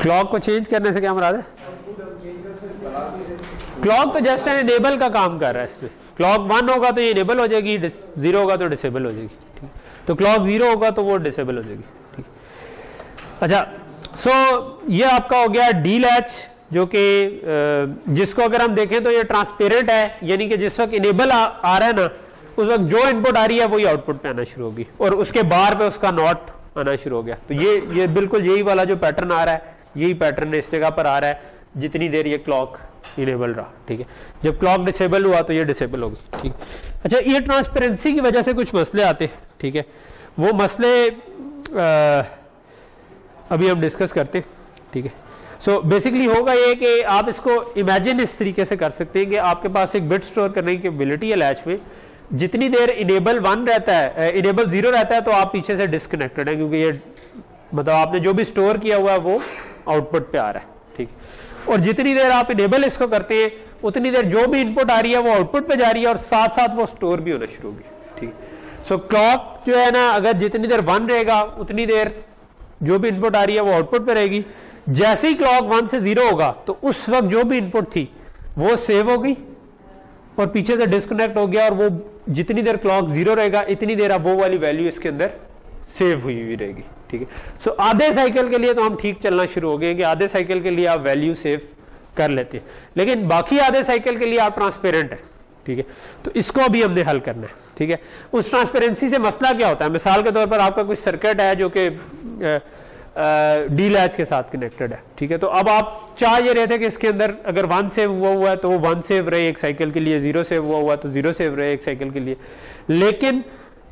क्लॉक को चेंज करने से क्या मराद है? क्लॉक तो जस्ट एन इनेबल का काम कर रहा है इसमें क्लॉक वन होगा तो ये इनेबल हो जाएगी ज़ीरो होगा तो डिसेबल हो जाएगी तो क्लॉक ज़ीरो होगा तो वो डिसेबल हो जाएगी ठीक। अच्छा सो so, ये आपका हो गया डी लैच जो कि जिसको अगर हम देखें तो ये ट्रांसपेरेंट है यानी कि जिस वक्त इनेबल आ, आ रहा है ना उस वक्त जो इनपुट आ रही है वही आउटपुट पे आना शुरू होगी। और उसके बाहर पे उसका नॉट आना शुरू हो गया। तो ये ये बिल्कुल यही वाला जो पैटर्न आ रहा है यही पैटर्न इस जगह पर आ रहा है जितनी देर ये क्लॉक इनेबल रहा ठीक है? जब क्लॉक डिसेबल हुआ तो ये डिसेबल होगी ठीक? अच्छा ये ट्रांसपेरेंसी की वजह से कुछ मसले आते हैं ठीक है? वो मसले आ, अभी हम डिस्कस करते ठीक है? सो बेसिकली होगा ये कि आप इसको इमेजिन इस तरीके से कर सकते हैं कि आपके पास एक बिट स्टोर करने की एबिलिटी है लैच में जितनी देर इनेबल वन रहता है इनेबल ज़ीरो रहता है तो आप पीछे से डिस्कनेक्टेड है, क्योंकि ये मतलब आपने जो भी स्टोर किया हुआ है, वो आउटपुट पे आ रहा है, ठीक और जितनी देर आप इनेबल इसको करते हैं, उतनी देर जो भी इनपुट आ रही है, वो आउटपुट पे जा रही है, और साथ साथ वो स्टोर भी होना शुरू होगी ठीक सो क्लॉक जो है ना, अगर जितनी देर वन रहेगा, उतनी देर जो भी इनपुट आ रही है, वो आउटपुट पे रहेगी। जैसे ही क्लॉक वन से ज़ीरो होगा तो उस वक्त जो भी इनपुट थी, वो सेव हो गई और पीछे से डिस्कनेक्ट हो गया और वो जितनी देर क्लॉक ज़ीरो रहेगा, इतनी देर अब वो वाली वैल्यू इसके अंदर सेव हुई हुई रहेगी, ठीक है? सो आधे साइकिल के लिए तो हम ठीक चलना शुरू हो गए कि आधे साइकिल के लिए आप वैल्यू सेव कर लेते हैं। लेकिन बाकी आधे साइकिल के लिए आप ट्रांसपेरेंट है, ठीक है? तो इसको भी हमने हल करना है, ठीक है? उस ट्रांसपेरेंसी से मसला क्या होता है? मिसाल के तौर पर आपका कुछ सर्किट है जो कि डी लैच के साथ कनेक्टेड है। ठीक है? तो अब आप चाह ये रहे थे कि इसके अंदर अगर वन सेव हुआ हुआ है तो वो वन सेव रहे एक साइकिल के लिए ज़ीरो सेव हुआ हुआ तो ज़ीरो सेव रहे एक साइकिल के लिए। लेकिन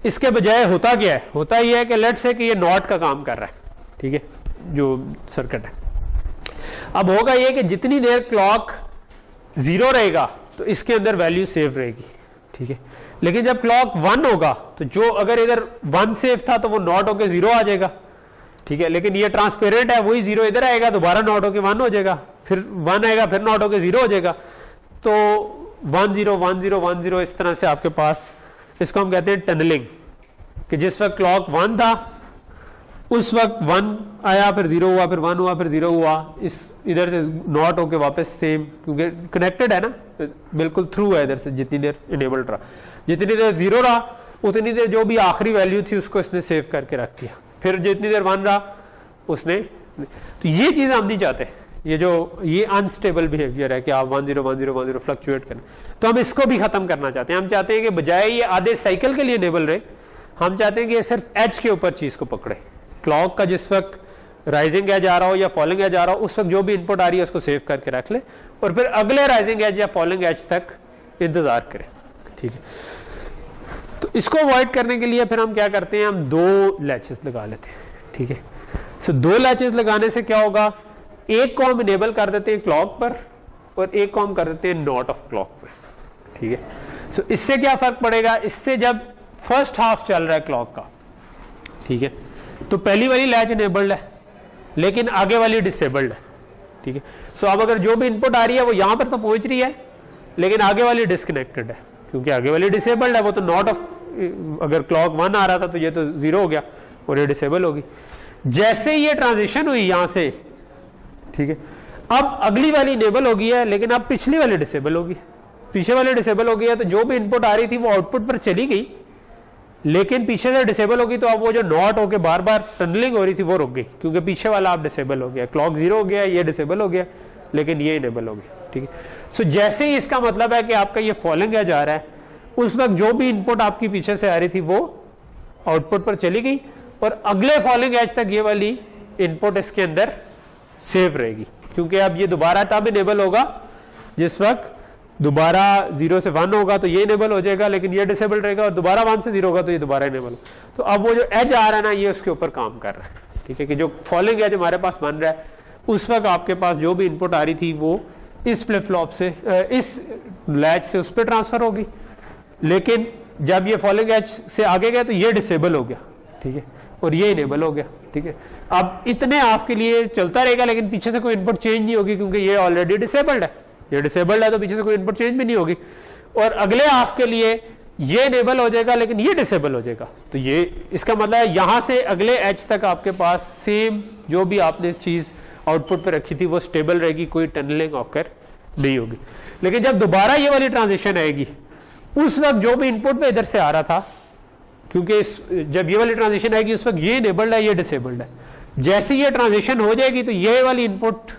इसके बजाय होता क्या है? होता यह है कि लेट से कि ये नॉट का काम कर रहा है। ठीक है? जो सर्किट है। अब होगा ये कि जितनी देर क्लॉक ज़ीरो रहेगा तो इसके अंदर वैल्यू सेव रहेगी। ठीक है? लेकिन जब क्लॉक वन होगा तो जो अगर इधर वन सेव था तो वो नॉट होकर ज़ीरो आ जाएगा। ठीक है, लेकिन ये ट्रांसपेरेंट है, वही ज़ीरो इधर आएगा, दोबारा नॉट होके वन हो जाएगा, फिर वन आएगा, फिर नॉट होके ज़ीरो हो जाएगा। तो one zero one zero one zero इस तरह से आपके पास, इसको हम कहते हैं टनलिंग कि जिस वक्त क्लॉक वन था, उस वक्त वन आया, फिर ज़ीरो हुआ, फिर वन हुआ, फिर ज़ीरो हुआ, इस, इधर से नॉट होके वापस सेम क्योंकि कनेक्टेड है ना, बिल्कुल थ्रू है इधर से, जितनी देर इनेबल्ड रहा। जितनी देर ज़ीरो रहा, उतनी देर जो भी आखिरी वैल्यू थी, उसको इसने सेव करके रख दिया। फिर जितनी देर वन रहा, उसने तो ये चीज़ हम नहीं चाहते। ये जो, ये अनस्टेबल बिहेवियर है कि आप one zero one zero one zero fluctuate करें तो हम इसको भी खत्म करना चाहते हैं। हम चाहते हैं कि बजाय ये आधे साइकिल के लिए इनेबल रहे, हम चाहते हैं कि ये सिर्फ़ एच के ऊपर चीज़ को पकड़े। क्लॉक का जिस वक्त राइजिंग एज आ रहा हो या फॉलिंग एज आ रहा हो, उस वक्त जो भी इनपुट आ रही है, उसको सेव करके रख ले और फिर अगले राइजिंग एज या फॉलिंग एज तक इंतज़ार करें। ठीक है। तो इसको अवॉइड करने के लिए फिर हम क्या करते हैं, हम दो लैचेस लगा लेते हैं, ठीक है? सो दो लैचेस लगाने से क्या होगा? एक को हम इनेबल कर देते हैं क्लॉक पर और एक को हम कर देते हैं नॉट ऑफ़ क्लॉक पर, ठीक है? सो इससे क्या फ़र्क पड़ेगा? इससे जब फ़र्स्ट हाफ़ चल रहा है क्लॉक का, ठीक है? तो पहली वाली लैच इनेबल्ड है, लेकिन आगे वाली डिसेबल्ड है, ठीक है? सो अब अगर जो भी इनपुट आ रही है, वो यहाँ पर तो पहुँच रही है, लेकिन आगे वाली डिस्कनेक्टेड है। क्योंकि आगे वाली डिसेबल्ड है, वो तो नॉट ऑफ़ अगर क्लॉक वन आ रहा था तो ये तो ज़ीरो हो गया, और ये डिसेबल होगी। जैसे ये ट्रांजिशन हुई यहाँ से, ठीक है, अब अगली वाली इनेबल होगी है, लेकिन अब पिछली वाली डिसेबल होगी। पीछे वाली डिसेबल हो गई है तो जो भी इनपुट आ रही थी वो आउटपुट पर चली गई, लेकिन पीछे से डिसेबल होगी तो अब वो जो नॉट होके बार बार टनलिंग हो रही थी वो रुक गई, क्योंकि पीछे वाला आप डिसेबल हो गया। क्लॉक ज़ीरो हो गया, ये डिसेबल हो गया, लेकिन ये इनेबल हो गया, ठीक है। सो जैसे ही इसका मतलब है कि आपका ये फॉलोइंग जा रहा है, उस वक्त जो भी इनपुट आपकी पीछे से आ रही थी, वो आउटपुट पर चली गई और अगले फॉलिंग एज तक ये वाली इनपुट इसके अंदर सेव रहेगी। क्योंकि अब ये दोबारा तब इनेबल होगा, जिस वक्त दोबारा ज़ीरो से वन होगा तो ये इनेबल हो जाएगा, लेकिन ये डिसेबल रहेगा और दोबारा वन से ज़ीरो होगा तो ये दोबारा इनेबल तो अब वो जो एज आ रहा है ना, ये उसके ऊपर काम कर रहा है। ठीक है कि जो फॉलिंग एज हमारे पास बन रहा है, उस वक्त आपके पास जो भी इनपुट आ रही थी, वो इस फ्लिप फ्लॉप से इस लैच से उस पर ट्रांसफ़र होगी। लेकिन जब ये फॉलिंग एच से आगे गया तो ये डिसेबल हो गया, ठीक है? और ये इनेबल हो गया, ठीक है? अब इतने आपके लिए चलता रहेगा, लेकिन पीछे से कोई इनपुट चेंज नहीं होगी, क्योंकि ये ऑलरेडी डिसेबल्ड है। ये डिसेबल्ड है तो पीछे से कोई इनपुट चेंज भी नहीं होगी। और अगले हाफ़ के लिए ये इनेबल हो जाएगा, लेकिन ये डिसेबल हो जाएगा। तो ये, इसका मतलब है यहाँ से अगले एच तक आपके पास सेम जो भी आपने चीज़ आउटपुट पे रखी थी, वो स्टेबल रहेगी, कोई टनलिंग ऑकर नहीं होगी। लेकिन जब दोबारा ये वाली ट्रांजिशन आएगी, उस वक्त जो भी इनपुट में इधर से आ रहा था, क्योंकि इस, जब ये वाली ट्रांजिशन आएगी, उस वक्त ये इनेबल्ड है, ये डिसेबल्ड है। जैसे ये ट्रांजिशन हो जाएगी तो ये वाली इनपुट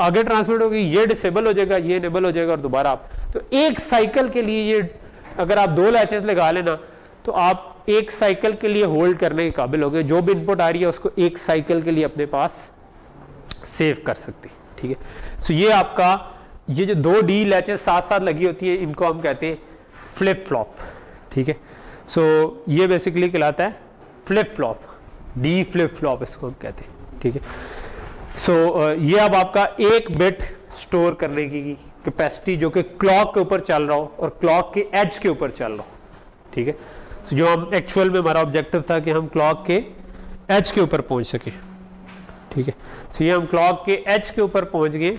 आगे ट्रांसमिट होगी, ये डिसेबल हो जाएगा, ये इनेबल हो जाएगा और दोबारा आप तो एक साइकिल के लिए ये, अगर आप दो लैचेस लगा लेना तो आप एक साइकिल के लिए होल्ड करने के काबिल हो गए जो भी इनपुट आ रही है, उसको एक साइकिल के लिए अपने पास सेव कर सकती ठीक है? सो ये आपका ये जो दो डी लैचेस साथ साथ लगी होती है इनको हम कहते हैं फ्लिप फ्लॉप ठीक है? सो so ये बेसिकली कहलाता है flip flop D flip flop इसको हम कहते हैं ठीक है? सो so, ये अब आपका एक बिट स्टोर करने की कैपेसिटी जो कि क्लॉक के ऊपर चल रहा हो और क्लॉक के एज के ऊपर चल रहा हो ठीक है? So, जो हम एक्चुअल में हमारा ऑब्जेक्टिव था कि हम क्लॉक के एज के ऊपर पहुँच सके। ठीक है। सो ये हम क्लॉक के एज के ऊपर पहुँच गए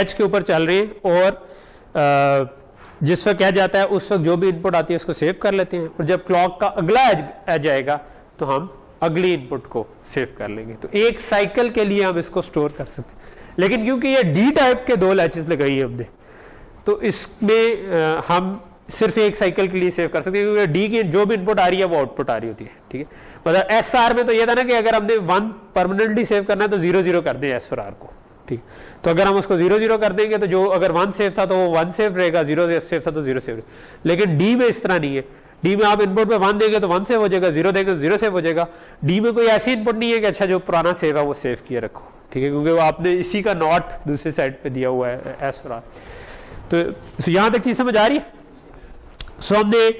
एज के ऊपर चल रहे हैं और आ, जिस वक्त एज जाता है उस वक्त जो भी इनपुट आती है उसको सेव कर लेते हैं। और जब क्लॉक का अगला एज एज आएगा तो हम अगली इनपुट को सेव कर लेंगे। तो एक साइकिल के लिए हम इसको स्टोर कर सकते हैं। लेकिन क्योंकि ये डी टाइप के दो लैचेस लगाई है हमने तो इसमें हम सिर्फ़ एक साइकिल के लिए सेव कर सकते हैं, क्योंकि डी की जो भी इनपुट आ रही है, वो आउटपुट आ रही होती है, ठीक है? मतलब एस आर में तो ये था ना कि अगर हमने वन परमानेंटली सेव करना है तो ज़ीरो ज़ीरो कर दें एस और आर को, ठीक तो अगर हम उसको ज़ीरो ज़ीरो कर देंगे तो जो अगर वन सेव था तो वो वन सेव रहेगा ज़ीरो सेव था तो ज़ीरो सेव लेकिन डी में इस तरह नहीं है। डी में आप इनपुट पे वन देंगे तो वन सेव हो जाएगा ज़ीरो देंगे तो ज़ीरो सेव हो जाएगा। डी में कोई ऐसी इनपुट नहीं है कि अच्छा जो पुराना सेव है, वो सेव किए रखो, ठीक है? क्योंकि वो आपने इसी का नॉट दूसरे साइड पे दिया हुआ है एस और आर तो यहाँ तक चीज़ समझ आ रही है? सो हमने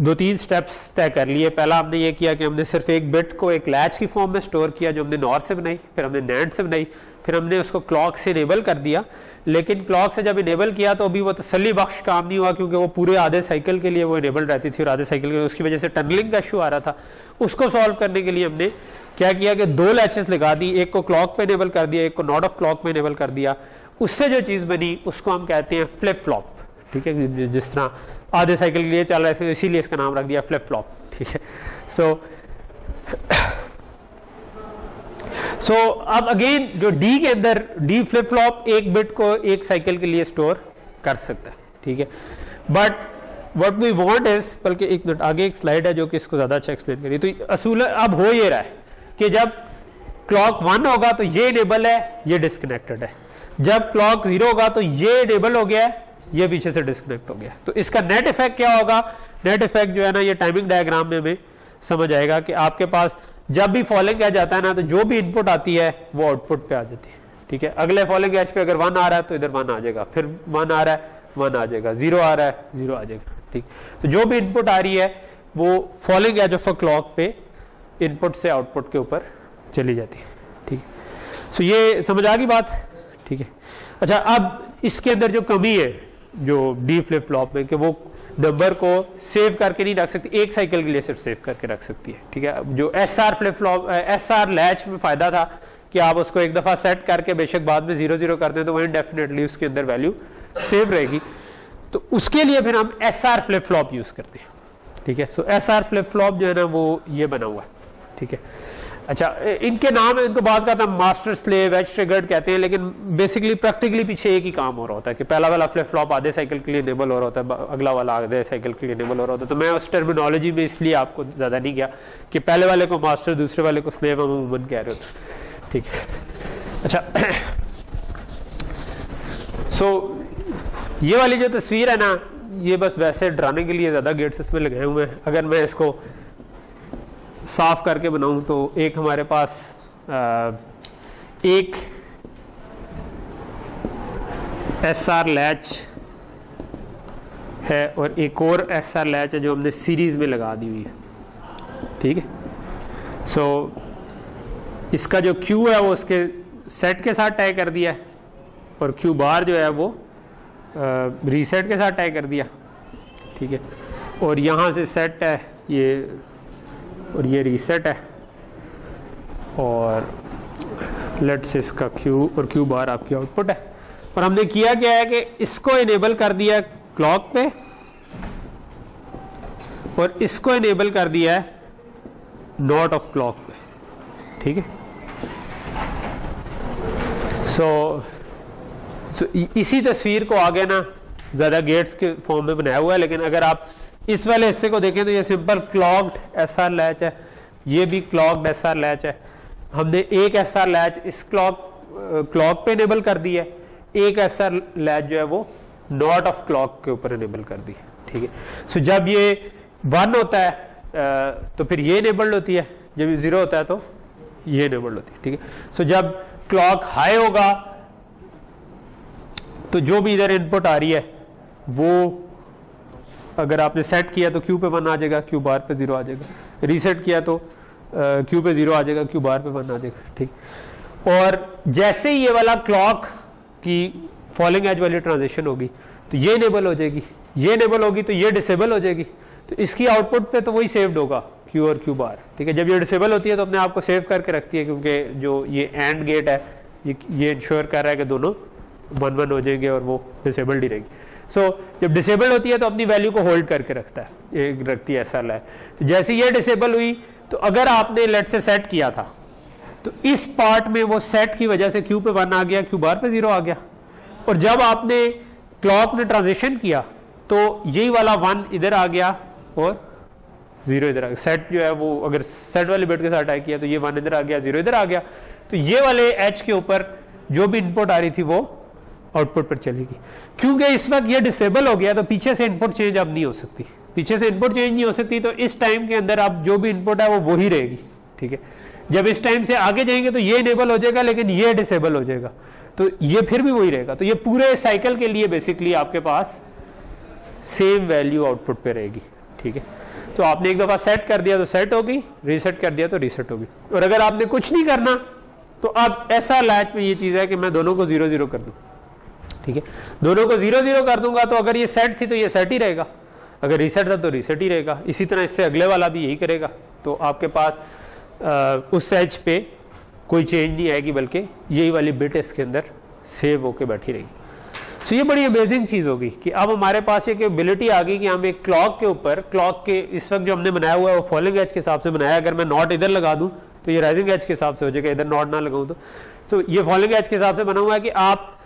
दो तीन स्टेप्स तय कर लिए। पहला हमने ये किया कि हमने सिर्फ़ एक बिट को एक लैच की फॉर्म में स्टोर किया जो हमने नॉर से बनाई, फिर हमने नैंड से बनाई, फिर हमने उसको क्लॉक से इनेबल कर दिया। लेकिन क्लॉक से जब इनेबल किया तो अभी वो तसली बख्श काम नहीं हुआ क्योंकि वो पूरे आधे साइकिल के लिए वो इनेबल रहती थी और आधे साइकिल के लिए उसकी वजह से टनलिंग का इशू आ रहा था। उसको सॉल्व करने के लिए हमने क्या किया कि दो लैचेस लगा दी, एक को क्लॉक पे इनेबल कर दिया, एक को नॉट ऑफ़ क्लॉक पे इनेबल कर दिया। उससे जो चीज़ बनी, उसको हम कहते हैं फ्लिप फ्लॉप ठीक है जिस तरह आधे साइकिल के लिए चल रहा है इसीलिए इसका नाम रख दिया फ्लिप फ्लॉप ठीक है। सो सो अब अगेन जो डी के अंदर डी फ्लिप फ्लॉप एक बिट को एक साइकिल के लिए स्टोर कर सकता है, ठीक है। But what we want is बल्कि एक मिनट आगे एक स्लाइड है जो कि इसको ज़्यादा अच्छा एक्सप्लेन करिए। तो असूल, अब हो ये रहा है कि जब क्लॉक वन होगा तो ये इनेबल है, ये डिस्कनेक्टेड है। जब क्लॉक ज़ीरो होगा तो ये इनेबल हो गया है ये पीछे से डिस्कनेक्ट हो गया। तो इसका नेट इफ़ेक्ट क्या होगा? नेट इफ़ेक्ट जो है ना, ये टाइमिंग डायग्राम में हमें समझ आएगा कि आपके पास जब भी फॉलोइंग एज आता है ना तो जो भी इनपुट आती है, वो आउटपुट पे आ जाती है। ठीक है? अगले फॉलोइंग एज पे अगर वन आ रहा है तो इधर वन आ जाएगा। फिर वन आ रहा है वन आ जाएगा। ज़ीरो आ रहा है ज़ीरो आ जाएगा। ठीक? तो जो भी इनपुट आ रही है, वो following edge of a clock पे इनपुट से आउटपुट के ऊपर चली जाती है। ठीक? सो ये समझ आ गई बात? ठीक है। अच्छा अब इसके अंदर जो कमी है जो डी फ्लिप फ्लॉप में कि वो नंबर को सेव करके नहीं रख सकती, एक साइकिल के लिए सिर्फ़ सेव करके रख सकती है, ठीक है? जो S R flip flop S R latch में फ़ायदा था कि आप उसको एक दफ़ा सेट करके बेशक बाद में ज़ीरो ज़ीरो करते दें तो वहीं डेफिनेटली उसके अंदर वैल्यू सेव रहेगी। तो उसके लिए फिर हम S R flip flop use करते हैं, ठीक है? So S R flip flop जो है ना, वो ये बना हुआ है, ठीक है? अच्छा इनके नाम इनको बात करता है मास्टर स्लेव एच ट्रिगर्ड कहते हैं लेकिन बेसिकली प्रैक्टिकली पीछे एक ही काम हो रहा होता है कि पहला वाला फ्लिप फ्लॉप आधे साइकिल के लिए इनेबल हो रहा होता है अगला वाला आधे साइकिल के लिए इनेबल हो रहा होता है। तो मैं उस टर्मिनोलॉजी में इसलिए आपको ज़्यादा नहीं किया कि पहले वाले को मास्टर दूसरे वाले को स्लेव हम उमन कह रहे होते। ठीक है। अच्छा सो so, ये वाली जो तस्वीर है ना ये बस वैसे डराने के लिए ज़्यादा गेट्स इसमें लगाए हुए हैं। अगर मैं इसको साफ़ करके बनाऊँ तो एक हमारे पास एक एस आर लैच है और एक और एस आर लैच है जो हमने सीरीज़ में लगा दी हुई है। ठीक है? सो इसका जो क्यू है वो उसके सेट के साथ टाई कर दिया है और क्यू बार जो है वो रीसेट के साथ टाई कर दिया। ठीक है? और यहाँ से सेट है, ये और ये रीसेट है। और लेट से इसका क्यू और क्यू बार आपकी आउटपुट है। और हमने किया क्या है कि इसको इनेबल कर दिया क्लॉक पे। और इसको इनेबल कर दिया है नॉट ऑफ़ क्लॉक पे। ठीक है? सो so, so, इसी तस्वीर को आगे ना ज़्यादा गेट्स के फॉर्म में बनाया हुआ है लेकिन अगर आप इस वाले हिस्से को देखें तो ये simple clocked S R latch है। ये भी क्लॉक्ड एस आर लैच है। हमने एक एस आर लैच इस क्लॉक क्लॉक पे इनेबल कर दी है। एक एस आर लैच जो है वो नॉट ऑफ़ क्लॉक के ऊपर इनेबल कर दी है। ठीक है? सो जब ये वन होता है तो फिर ये इनेबल्ड होती है। जब ये ज़ीरो होता है तो ये इनेबल्ड होती है। ठीक है? सो जब क्लॉक हाई होगा तो जो भी इधर इनपुट आ रही है, वो अगर आपने सेट किया तो क्यू पे वन आ जाएगा क्यू बार पे ज़ीरो आ जाएगा। रीसेट किया तो क्यू पे ज़ीरो आ जाएगा क्यू बार पे वन आ जाएगा, ठीक। और जैसे ही ये वाला क्लॉक की फॉलिंग एज वाली ट्रांजेक्शन होगी तो ये इनेबल हो जाएगी, ये इनेबल होगी तो ये डिसेबल हो जाएगी। तो इसकी आउटपुट पे तो वही सेव्ड होगा क्यू और क्यू बार ठीक है। जब ये डिसेबल होती है तो अपने आप को सेव करके रखती है, क्योंकि जो ये एंड गेट है, ये ये इंश्योर कर रहा है कि दोनों वन वन हो जाएँगे और वो डिसेबल्ड ही रहेगी। सो so, जब डिसेबल होती है तो अपनी वैल्यू को होल्ड करके रखता है। एक रखती है है तो जैसे ये डिसेबल हुई तो अगर आपने लेट से सेट किया था तो इस पार्ट में वो सेट की वजह से क्यू पे वन आ गया क्यू बार पे ज़ीरो आ गया। और जब आपने क्लॉक ने ट्रांजिशन किया तो यही वाला वन इधर आ गया और ज़ीरो इधर आ गया। सेट जो है वो अगर सेट वाले बेट के साथ अटैक किया तो ये वन इधर आ गया ज़ीरो इधर आ गया। तो ये वाले एच के ऊपर जो भी इनपुट आ रही थी वो आउटपुट पर चलेगी। क्योंकि इस वक्त ये डिसेबल हो गया तो पीछे से इनपुट चेंज अब नहीं हो सकती। पीछे से इनपुट चेंज नहीं हो सकती तो इस टाइम के अंदर आप जो भी इनपुट है, वो वही रहेगी। ठीक है? जब इस टाइम से आगे जाएँगे तो ये इनेबल हो जाएगा, लेकिन ये डिसेबल हो जाएगा। तो ये फिर भी वही रहेगा। तो ये पूरे साइकिल के लिए बेसिकली आपके पास सेम वैल्यू आउटपुट पे रहेगी। ठीक है? तो आपने एक दफ़ा सेट कर दिया तो सेट होगी। रीसेट कर दिया तो रीसेट होगी। और अगर आपने कुछ नहीं करना तो अब ऐसा लैच में ये चीज़ है कि मैं दोनों को ज़ीरो ज़ीरो कर दूँ। ठीक है? दोनों को ज़ीरो ज़ीरो कर दूँगा तो अगर ये सेट थी तो ये सेट ही रहेगा। अगर रीसेट था तो रीसेट ही रहेगा। इसी तरह इससे अगले वाला भी यही करेगा। तो आपके पास आ, उस एज पे कोई चेंज नहीं आएगी बल्कि यही वाली बिट इसके अंदर सेव होके बैठी रहेगी। सो ये बड़ी अमेजिंग चीज़ होगी कि अब हमारे पास ये एबिलिटी आ गई कि हम एक क्लॉक के ऊपर क्लॉक के इस वक्त जो हमने बनाया हुआ है वो फॉलिंग एज के हिसाब से बनाया अगर मैं नॉट इधर लगा दूँ तो ये राइजिंग एज के हिसाब से हो जाएगा। इधर नॉट ना लगाऊँ तो। तो ये फॉलिंग एज के हिसाब से बना हुआ है कि आप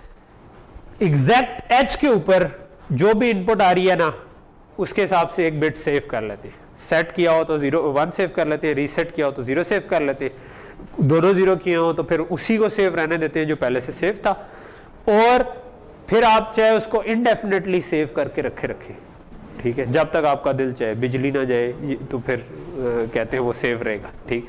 एग्जैक्ट एच के ऊपर जो भी इनपुट आ रही है ना उसके हिसाब से एक बिट सेव कर लेते हैं। सेट किया हो तो ज़ीरो वन सेव कर लेते हैं रीसेट किया हो तो ज़ीरो सेव कर लेते हैं। दोनों ज़ीरो किए हो तो फिर उसी को सेव रहने देते हैं जो पहले से सेव था। और फिर आप चाहे उसको इनडेफिनेटली सेव करके रखे रखे। ठीक है? जब तक आपका दिल चाहे बिजली ना जाए तो फिर आ, कहते हैं वो सेव रहेगा। ठीक?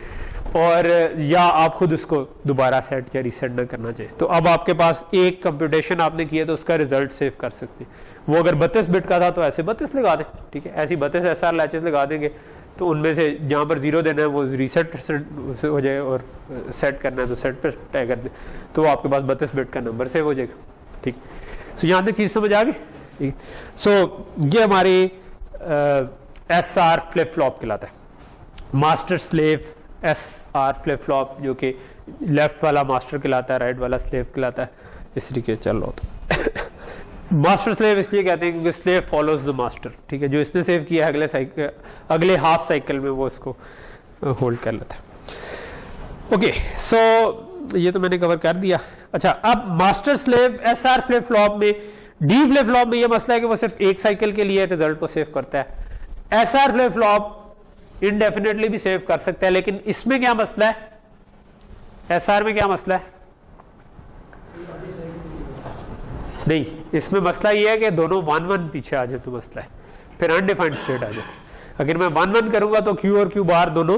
और, या आप खुद उसको दोबारा सेट या रीसेट ना करना चाहिए तो अब आपके पास एक कंप्यूटेशन आपने किया तो उसका रिज़ल्ट सेव कर सकते हैं। वो अगर बत्तीस बिट का था तो ऐसे बत्तीस लगा दें, ठीक है? ऐसी बत्तीस एस आर लैचेस लगा देंगे तो उनमें से जहाँ पर ज़ीरो देना है, वो रीसेट हो जाए और सेट करना है तो सेट पर तय कर दे। तो आपके पास बत्तीस बिट का नंबर सेव हो जाएगा, ठीक? सो यहाँ तक चीज़ समझ आ गई? ठीक। सो ये हमारी एस आर फ्लिप फ्लॉप कहलाता है। Master slave S R flip flop जो कि लेफ़्ट वाला मास्टर कहलाता है राइट वाला स्लेव कहलाता है। इस तरीके चल रहा होता मास्टर स्लेव इसलिए कहते हैं क्योंकि स्लेव फॉलोज द मास्टर ठीक है? जो इसने सेव किया है अगले साइकिल अगले हाफ़ साइकिल में वो इसको होल्ड कर लेता है। ओके सो ये तो मैंने कवर कर दिया। अच्छा अब master slave S R flip flop में डी फ्लिप फ्लॉप में ये मसला है कि वो सिर्फ़ एक साइकिल के लिए रिज़ल्ट को सेव करता है। S R flip flop indefinitely भी सेव कर सकते हैं, लेकिन इसमें क्या मसला है? एसआर में क्या मसला है? नहीं, इसमें मसला ये है कि दोनों वन वन पीछे आ जाए तो मसला है। फिर अनडिफाइंड स्टेट आ जाती अगर मैं वन वन करूँगा तो क्यू और क्यू बार दोनों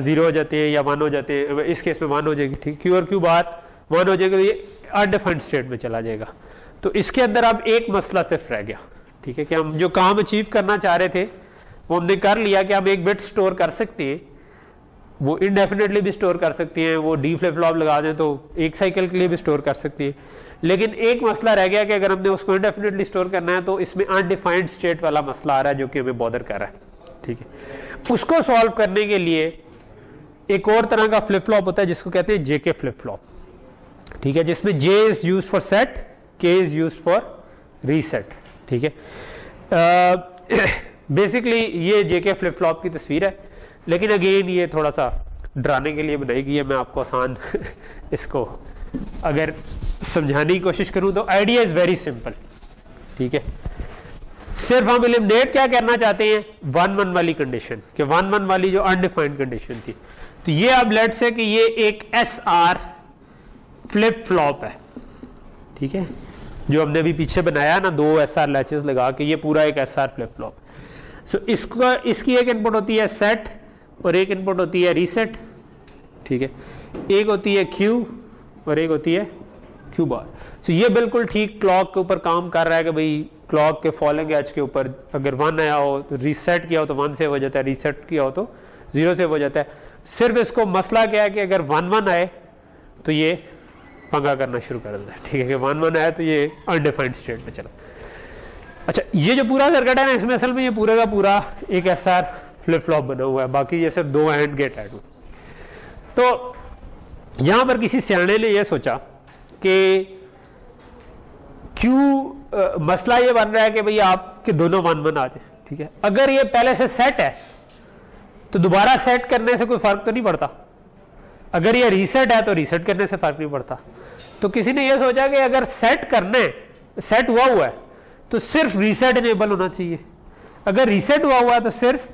ज़ीरो हो जाते हैं या वन हो जाते हैं। इस केस में वन हो जाएगी, ठीक। क्यू और क्यू बार वन हो जाएगा तो ये अनडिफाइंड स्टेट में चला जाएगा। तो इसके अंदर अब एक मसला सिर्फ़ रह गया, ठीक है कि हम जो काम अचीव करना चाह रहे थे वो हमने कर लिया कि हम एक बिट स्टोर कर सकते हैं। वो इनडेफिनेटली भी स्टोर कर सकती है। वो डी फ्लिप फ्लॉप लगा दें तो एक साइकिल के लिए भी स्टोर कर सकती है। लेकिन एक मसला रह गया कि अगर हमने उसको इनडेफिनेटली स्टोर करना है तो इसमें अनडिफाइंड स्टेट वाला मसला आ रहा है जो कि हमें बॉदर कर रहा है। ठीक है? उसको सॉल्व करने के लिए एक और तरह का फ्लिप फ्लॉप होता है, जिसको कहते हैं जेके फ्लिप फ्लॉप ठीक है? जिसमें J is use for set K is use for reset ठीक है? बेसिकली ये जेके फ्लिप फ्लॉप की तस्वीर है। लेकिन अगेन ये थोड़ा सा डराने के लिए बनाई गई है। मैं आपको आसान इसको अगर समझाने की कोशिश करूँ तो आइडिया इज़ वेरी सिंपल ठीक है? सिर्फ़ हम इलिमिनेट क्या करना चाहते हैं? वन वन वाली कंडीशन कि वन वन वाली जो अनडिफाइंड कंडीशन थी। तो ये अब लेट है कि ये एक एस आर फ्लिप फ्लॉप है। ठीक है? जो हमने अभी पीछे बनाया ना, दो एस आर लैचेस लगा के, ये पूरा एक S R flip flop so इसका इसकी एक इनपुट होती है सेट और एक इनपुट होती है रीसेट ठीक है? एक होती है क्यू और एक होती है क्यू बार सो ये बिल्कुल ठीक क्लॉक के ऊपर काम कर रहा है कि भाई क्लॉक के फॉलोइंग एच के ऊपर अगर वन आया हो तो रीसेट किया हो तो वन से हो जाता है रीसेट किया हो तो ज़ीरो से हो जाता है। सिर्फ़ इसको मसला क्या है कि अगर वन वन आए तो ये पंगा करना शुरू कर देता है। ठीक है कि वन वन आया तो ये अनडिफाइंड स्टेट में चला। अच्छा ये जो पूरा सर्किट है ना, इसमें असल में ये पूरे का पूरा एक एस आर फ्लिप फ्लॉप बना हुआ है, बाकी ये सिर्फ़ दो हैंड गेट है तो यहाँ पर किसी सियाने ने यह सोचा कि क्यों मसला ये बन रहा है कि भाई आपके दोनों वन वन आ जाए ठीक है? अगर ये पहले से सेट है तो दोबारा सेट करने से कोई फ़र्क तो नहीं पड़ता। अगर ये रीसेट है तो रीसेट करने से फ़र्क नहीं पड़ता। तो किसी ने यह सोचा कि अगर सेट करने सेट हुआ हुआ है तो सिर्फ़ रीसेट इनेबल होना चाहिए। अगर रीसेट हुआ हुआ है तो सिर्फ़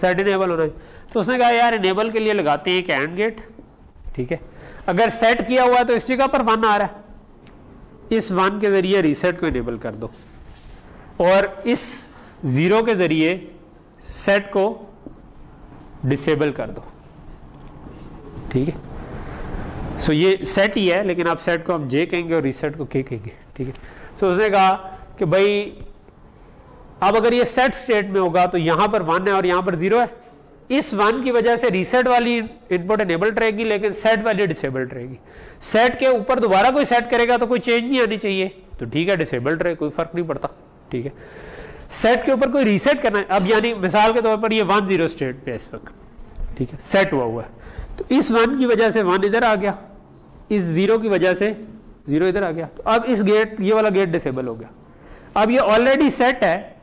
सेट इनेबल होना चाहिए। तो उसने कहा, यार इनेबल के लिए लगाते हैं कैंड गेट ठीक है। अगर सेट किया हुआ है तो इस जगह पर वन आ रहा है। इस वन के ज़रिए रीसेट को इनेबल कर दो। और इस ज़ीरो के ज़रिए सेट को डिसेबल कर दो। ठीक है। सो ये सेट ही है, लेकिन आप सेट को हम जे कहेंगे और रीसेट को के कहेंगे। ठीक है। सो उसने कहा कि भाई, अब अगर ये सेट स्टेट में होगा तो यहाँ पर वन है और यहाँ पर ज़ीरो है। इस वन की वजह से रीसेट वाली इनपुट एनेबल्ड रहेगी, लेकिन सेट वाली डिसेबल्ड रहेगी। सेट के ऊपर दोबारा कोई सेट करेगा तो कोई चेंज नहीं आनी चाहिए। तो ठीक है डिसेबल्ड रहे, कोई फ़र्क नहीं पड़ता। ठीक है। सेट के ऊपर कोई रीसेट करना है, अब यानी मिसाल के तौर पर ये वन ज़ीरो स्टेट पे इस वक्त। ठीक है। सेट हुआ हुआ है। तो इस वन की वजह से वन इधर आ गया। इस ज़ीरो की वजह से ज़ीरो इधर आ गया। तो अब इस गेट ये वाला गेट डिसेबल हो गया। अब ये ऑलरेडी सेट है।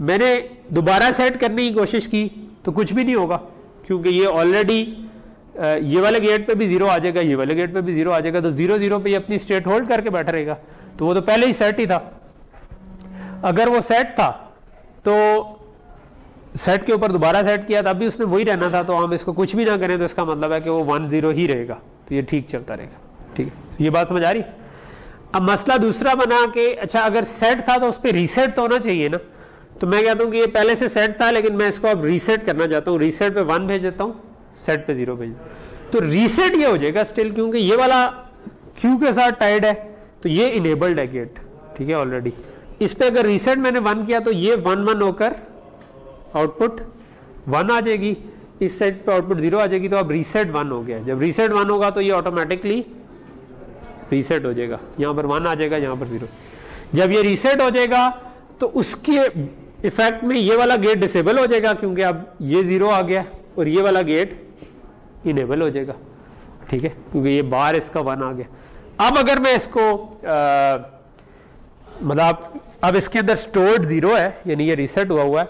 मैंने दोबारा सेट करने की कोशिश की तो कुछ भी नहीं होगा, क्योंकि ये ऑलरेडी ये वाले गेट पे भी ज़ीरो आ जाएगा, ये वाले गेट पे भी ज़ीरो आ जाएगा तो ज़ीरो ज़ीरो पे ये अपनी स्टेट होल्ड करके बैठा रहेगा। तो वो तो पहले ही सेट ही था। अगर वो सेट था तो सेट के ऊपर दोबारा सेट किया था अभी उसने वही रहना था तो हम इसको कुछ भी ना करें तो इसका मतलब है कि वो वन ज़ीरो ही रहेगा। तो ये ठीक चलता रहेगा। ठीक है? ये बात समझ आ रही? अब मसला दूसरा बना के अच्छा अगर सेट था तो उस पर रीसेट तो होना चाहिए ना। तो मैं कहता हूँ कि ये पहले से सेट था, लेकिन मैं इसको अब रीसेट करना चाहता हूँ। रीसेट पे वन भेज देता हूँ सेट पे ज़ीरो भेज तो रीसेट ये हो जाएगा स्टिल क्योंकि ये वाला क्यू के साथ टाइड है तो ये इनेबल्ड है गेट ठीक है ऑलरेडी इस पे अगर रीसेट मैंने वन किया तो ये वन वन होकर आउटपुट वन आ जाएगी। इस सेट पे आउटपुट ज़ीरो आ जाएगी तो अब रीसेट वन हो गया। जब रीसेट वन होगा तो ये ऑटोमेटिकली रीसेट हो जाएगा। यहाँ पर वन आ जाएगा, यहाँ पर ज़ीरो जब ये रीसेट हो जाएगा तो उसके इफ़ेक्ट में ये वाला गेट डिसेबल हो जाएगा, क्योंकि अब ये ज़ीरो आ गया और ये वाला गेट इनेबल हो जाएगा। ठीक है? क्योंकि ये बार इसका वन आ गया। अब अगर मैं इसको मतलब अब इसके अंदर स्टोर्ड ज़ीरो है, यानी ये रीसेट हुआ हुआ है,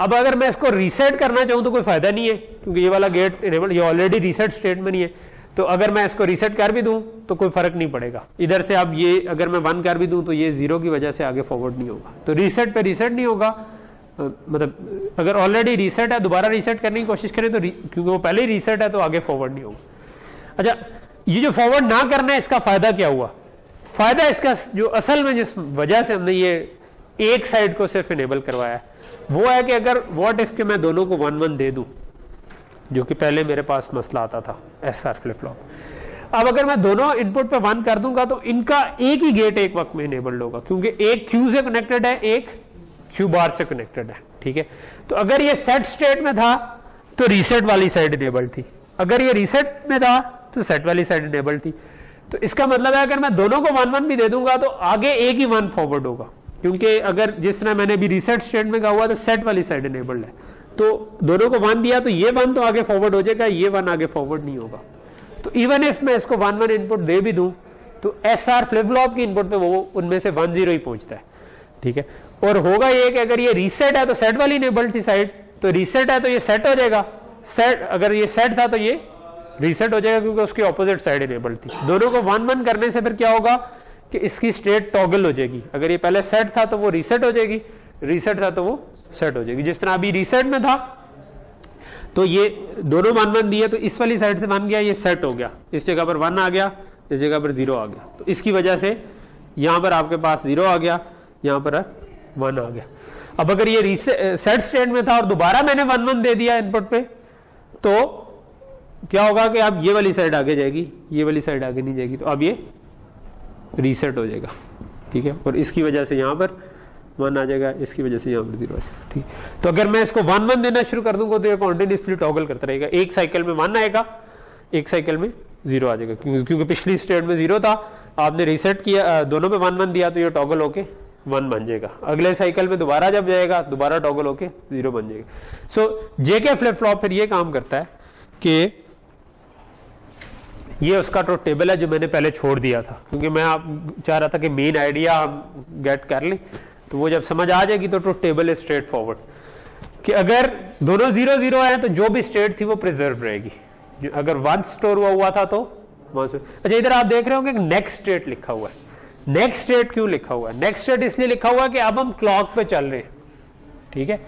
अब अगर मैं इसको रीसेट करना चाहूँ तो कोई फ़ायदा नहीं है, क्योंकि ये वाला गेट इनेबल ये ऑलरेडी रीसेट स्टेट में नहीं है। तो अगर मैं इसको रीसेट कर भी दूँ तो कोई फ़र्क नहीं पड़ेगा। इधर से अब ये, अगर मैं वन कर भी दूँ तो ये ज़ीरो की वजह से आगे फॉरवर्ड नहीं होगा। तो रीसेट पे रीसेट नहीं होगा। मतलब अगर ऑलरेडी रीसेट है, दोबारा रीसेट करने की कोशिश करें तो क्योंकि वो पहले ही रीसेट है तो आगे फॉरवर्ड नहीं होगा। अच्छा ये जो फॉरवर्ड ना करना है, इसका फ़ायदा क्या हुआ? फ़ायदा इसका, जो असल में जिस वजह से हमने ये एक साइड को सिर्फ़ इनेबल करवाया वो है कि अगर वॉट इफ़ के मैं दोनों को वन वन दे दूँ जो कि पहले मेरे पास मसला आता था एस आर फ्लिप फ्लॉप अब अगर मैं दोनों इनपुट पे वन कर दूँगा तो इनका एक ही गेट एक वक्त में इनेबल्ड होगा, क्योंकि एक क्यू से कनेक्टेड है, एक क्यू बार से कनेक्टेड है, ठीक है? तो अगर ये सेट स्टेट में था तो रीसेट वाली साइड इनेबल्ड थी। अगर ये रीसेट में था तो सेट वाली साइड इनेबल्ड थी। तो इसका मतलब है, अगर मैं दोनों को वन वन भी दे दूँगा तो आगे एक ही वन फॉरवर्ड होगा, क्योंकि अगर जिस तरह मैंने भी रीसेट स्टेट में कहा हुआ तो सेट वाली साइड इनेबल्ड है। तो दोनों को वन दिया तो ये वन तो आगे फॉरवर्ड हो जाएगा, ये वन आगे फॉरवर्ड नहीं होगा। तो इवन इफ़ मैं इसको वन वन इनपुट दे भी दूँ तो एस आर फ्लिप फ्लॉप की इनपुट पे वो उनमें से वन ज़ीरो ही पहुँचता है। ठीक है? और होगा ये कि अगर ये रीसेट है तो सेट वाली इनेबल्ड थी साइड तो रीसेट है तो ये सेट हो जाएगा। सेट अगर ये सेट था तो ये रीसेट हो जाएगा क्योंकि उसकी ऑपोजिट साइड इनेबल्ड थी दोनों को वन वन करने से फिर क्या होगा कि इसकी स्टेट टॉगल हो जाएगी। अगर ये पहले सेट था तो वो रीसेट हो जाएगी रीसेट था तो वो सेट हो जाएगी। जिस तरह अभी रीसेट में था तो ये दोनों वन वन दिए तो इस वाली साइड से वन गया, ये सेट हो गया। इस जगह पर वन आ गया, इस जगह पर ज़ीरो आ गया। तो इसकी वजह से यहाँ पर आपके पास ज़ीरो आ गया, यहाँ पर वन आ गया। अब अगर ये सेट स्टेट में था और दोबारा मैंने वन वन दे दिया इनपुट पे तो क्या होगा कि आप ये वाली साइड आगे जाएगी, ये वाली साइड आगे नहीं जाएगी तो अब ये रीसेट हो जाएगा। ठीक है? और इसकी वजह से यहाँ पर वन आ जाएगा, इसकी वजह से यहाँ पर ज़ीरो ठीक तो अगर मैं इसको वन वन देना शुरू कर दूँगा तो ये कॉन्टिन्यूसली टॉगल करता रहेगा। एक साइकिल में वन आएगा, एक साइकिल में ज़ीरो आ जाएगा। क्योंकि पिछली स्टेट में ज़ीरो था, आपने रीसेट किया दोनों में वन वन दिया तो ये टॉगल होके वन बन जाएगा। अगले साइकिल में दोबारा जब जाएगा, दोबारा टॉगल होके ज़ीरो बन जाएगा। सो जेके फ्लिप फ्लॉप फिर ये काम करता है कि ये उसका ट्रुथ टेबल है जो मैंने पहले छोड़ दिया था। क्योंकि मैं आप चाह रहा था कि मेन आइडिया हम गेट कर लें। तो वो जब समझ आ जाएगी तो truth table is straightforward कि अगर दोनों ज़ीरो ज़ीरो आए तो जो भी स्टेट थी वो प्रिजर्व रहेगी। अगर वन स्टोर हुआ हुआ था तो अच्छा इधर आप देख रहे होंगे नेक्स्ट स्टेट लिखा हुआ है। नेक्स्ट स्टेट क्यों लिखा हुआ है? नेक्स्ट स्टेट इसलिए लिखा हुआ है कि अब हम क्लॉक पे चल रहे हैं। ठीक है?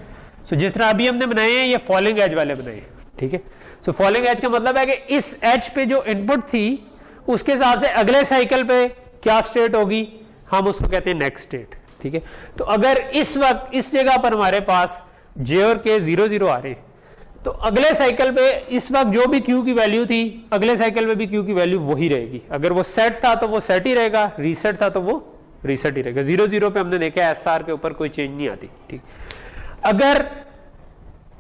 सो जिस तरह अभी हमने बनाए हैं, ये फॉलिंग एज वाले बनाए ठीक है? सो फॉलिंग एज का मतलब है कि इस एज पे जो इनपुट थी, उसके हिसाब से अगले साइकिल पे क्या स्टेट होगी, हम उसको कहते हैं नेक्स्ट स्टेट ठीक है? तो अगर इस वक्त, इस जगह पर हमारे पास जे और के ज़ीरो ज़ीरो आ रहे तो अगले साइकिल पे इस वक्त जो भी क्यू की वैल्यू थी, अगले साइकिल में भी क्यू की वैल्यू वही रहेगी। अगर वो सेट था तो वो सेट ही रहेगा रीसेट था तो वो रीसेट ही रहेगा। ज़ीरो ज़ीरो पे हमने देखा एस आर के ऊपर कोई चेंज नहीं आती, ठीक? अगर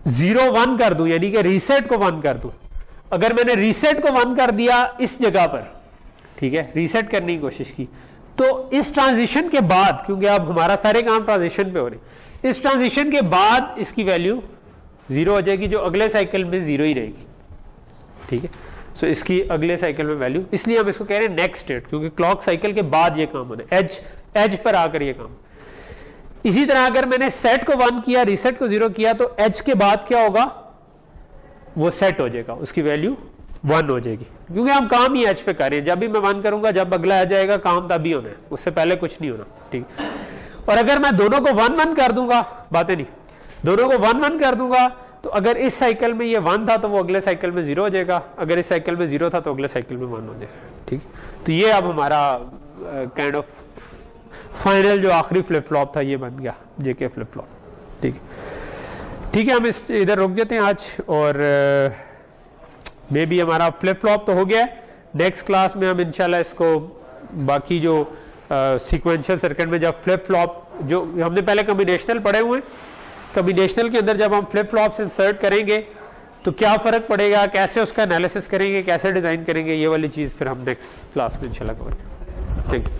ज़ीरो वन कर दू, यानी कि रीसेट को वन कर दू, अगर मैंने रीसेट को वन कर दिया इस जगह पर, ठीक है? रीसेट करने की कोशिश की तो इस ट्रांजिशन के बाद क्योंकि अब हमारा सारे काम ट्रांजिशन पे हो रहे इस ट्रांजिशन के बाद इसकी वैल्यू ज़ीरो हो जाएगी जो अगले साइकिल में ज़ीरो ही रहेगी। ठीक है? सो so, इसकी अगले साइकिल में वैल्यू इसलिए हम इसको कह रहे हैं नेक्स्ट स्टेट क्योंकि क्लॉक साइकिल के बाद ये काम होना एज एज पर आकर ये काम। इसी तरह अगर मैंने सेट को वन किया रिसेट को ज़ीरो किया तो एच के बाद क्या होगा? वो सेट हो जाएगा उसकी वैल्यू वन हो जाएगी। क्योंकि हम काम ही एच पे कर रहे हैं। जब भी मैं वन करूँगा, जब अगला आ जाएगा, काम तभी होना है। उससे पहले कुछ नहीं होना, ठीक? और अगर मैं दोनों को वन वन कर दूँगा, बातें नहीं। दोनों को वन वन कर दूँगा तो अगर इस साइकिल में ये वन था तो वो अगले साइकिल में ज़ीरो हो जाएगा। अगर इस साइकिल में ज़ीरो था तो अगले साइकिल में वन हो जाएगा, ठीक? तो ये अब हमारा काइंड ऑफ़ फाइनल जो आखिरी फ्लिप फ्लॉप था, ये बन गया जेके फ्लिप फ्लॉप ठीक? ठीक है, हम इस, इधर रुक जाते हैं आज, और मे बी हमारा फ्लिप फ्लॉप तो हो गया नेक्स्ट क्लास में हम इंशाल्लाह इसको बाकी जो सीक्वेंशियल सर्किट में जब फ्लिप फ्लॉप जो हमने पहले कम्बिनेशनल पढ़े हुए कम्बिनेशनल के अंदर जब हम फ्लिप फ्लॉप इंसर्ट करेंगे तो क्या फ़र्क पड़ेगा? कैसे उसका एनालिसिस करेंगे? कैसे डिज़ाइन करेंगे? ये वाली चीज़ फिर हम नेक्स्ट क्लास में इंशाल्लाह कवर थैंक यू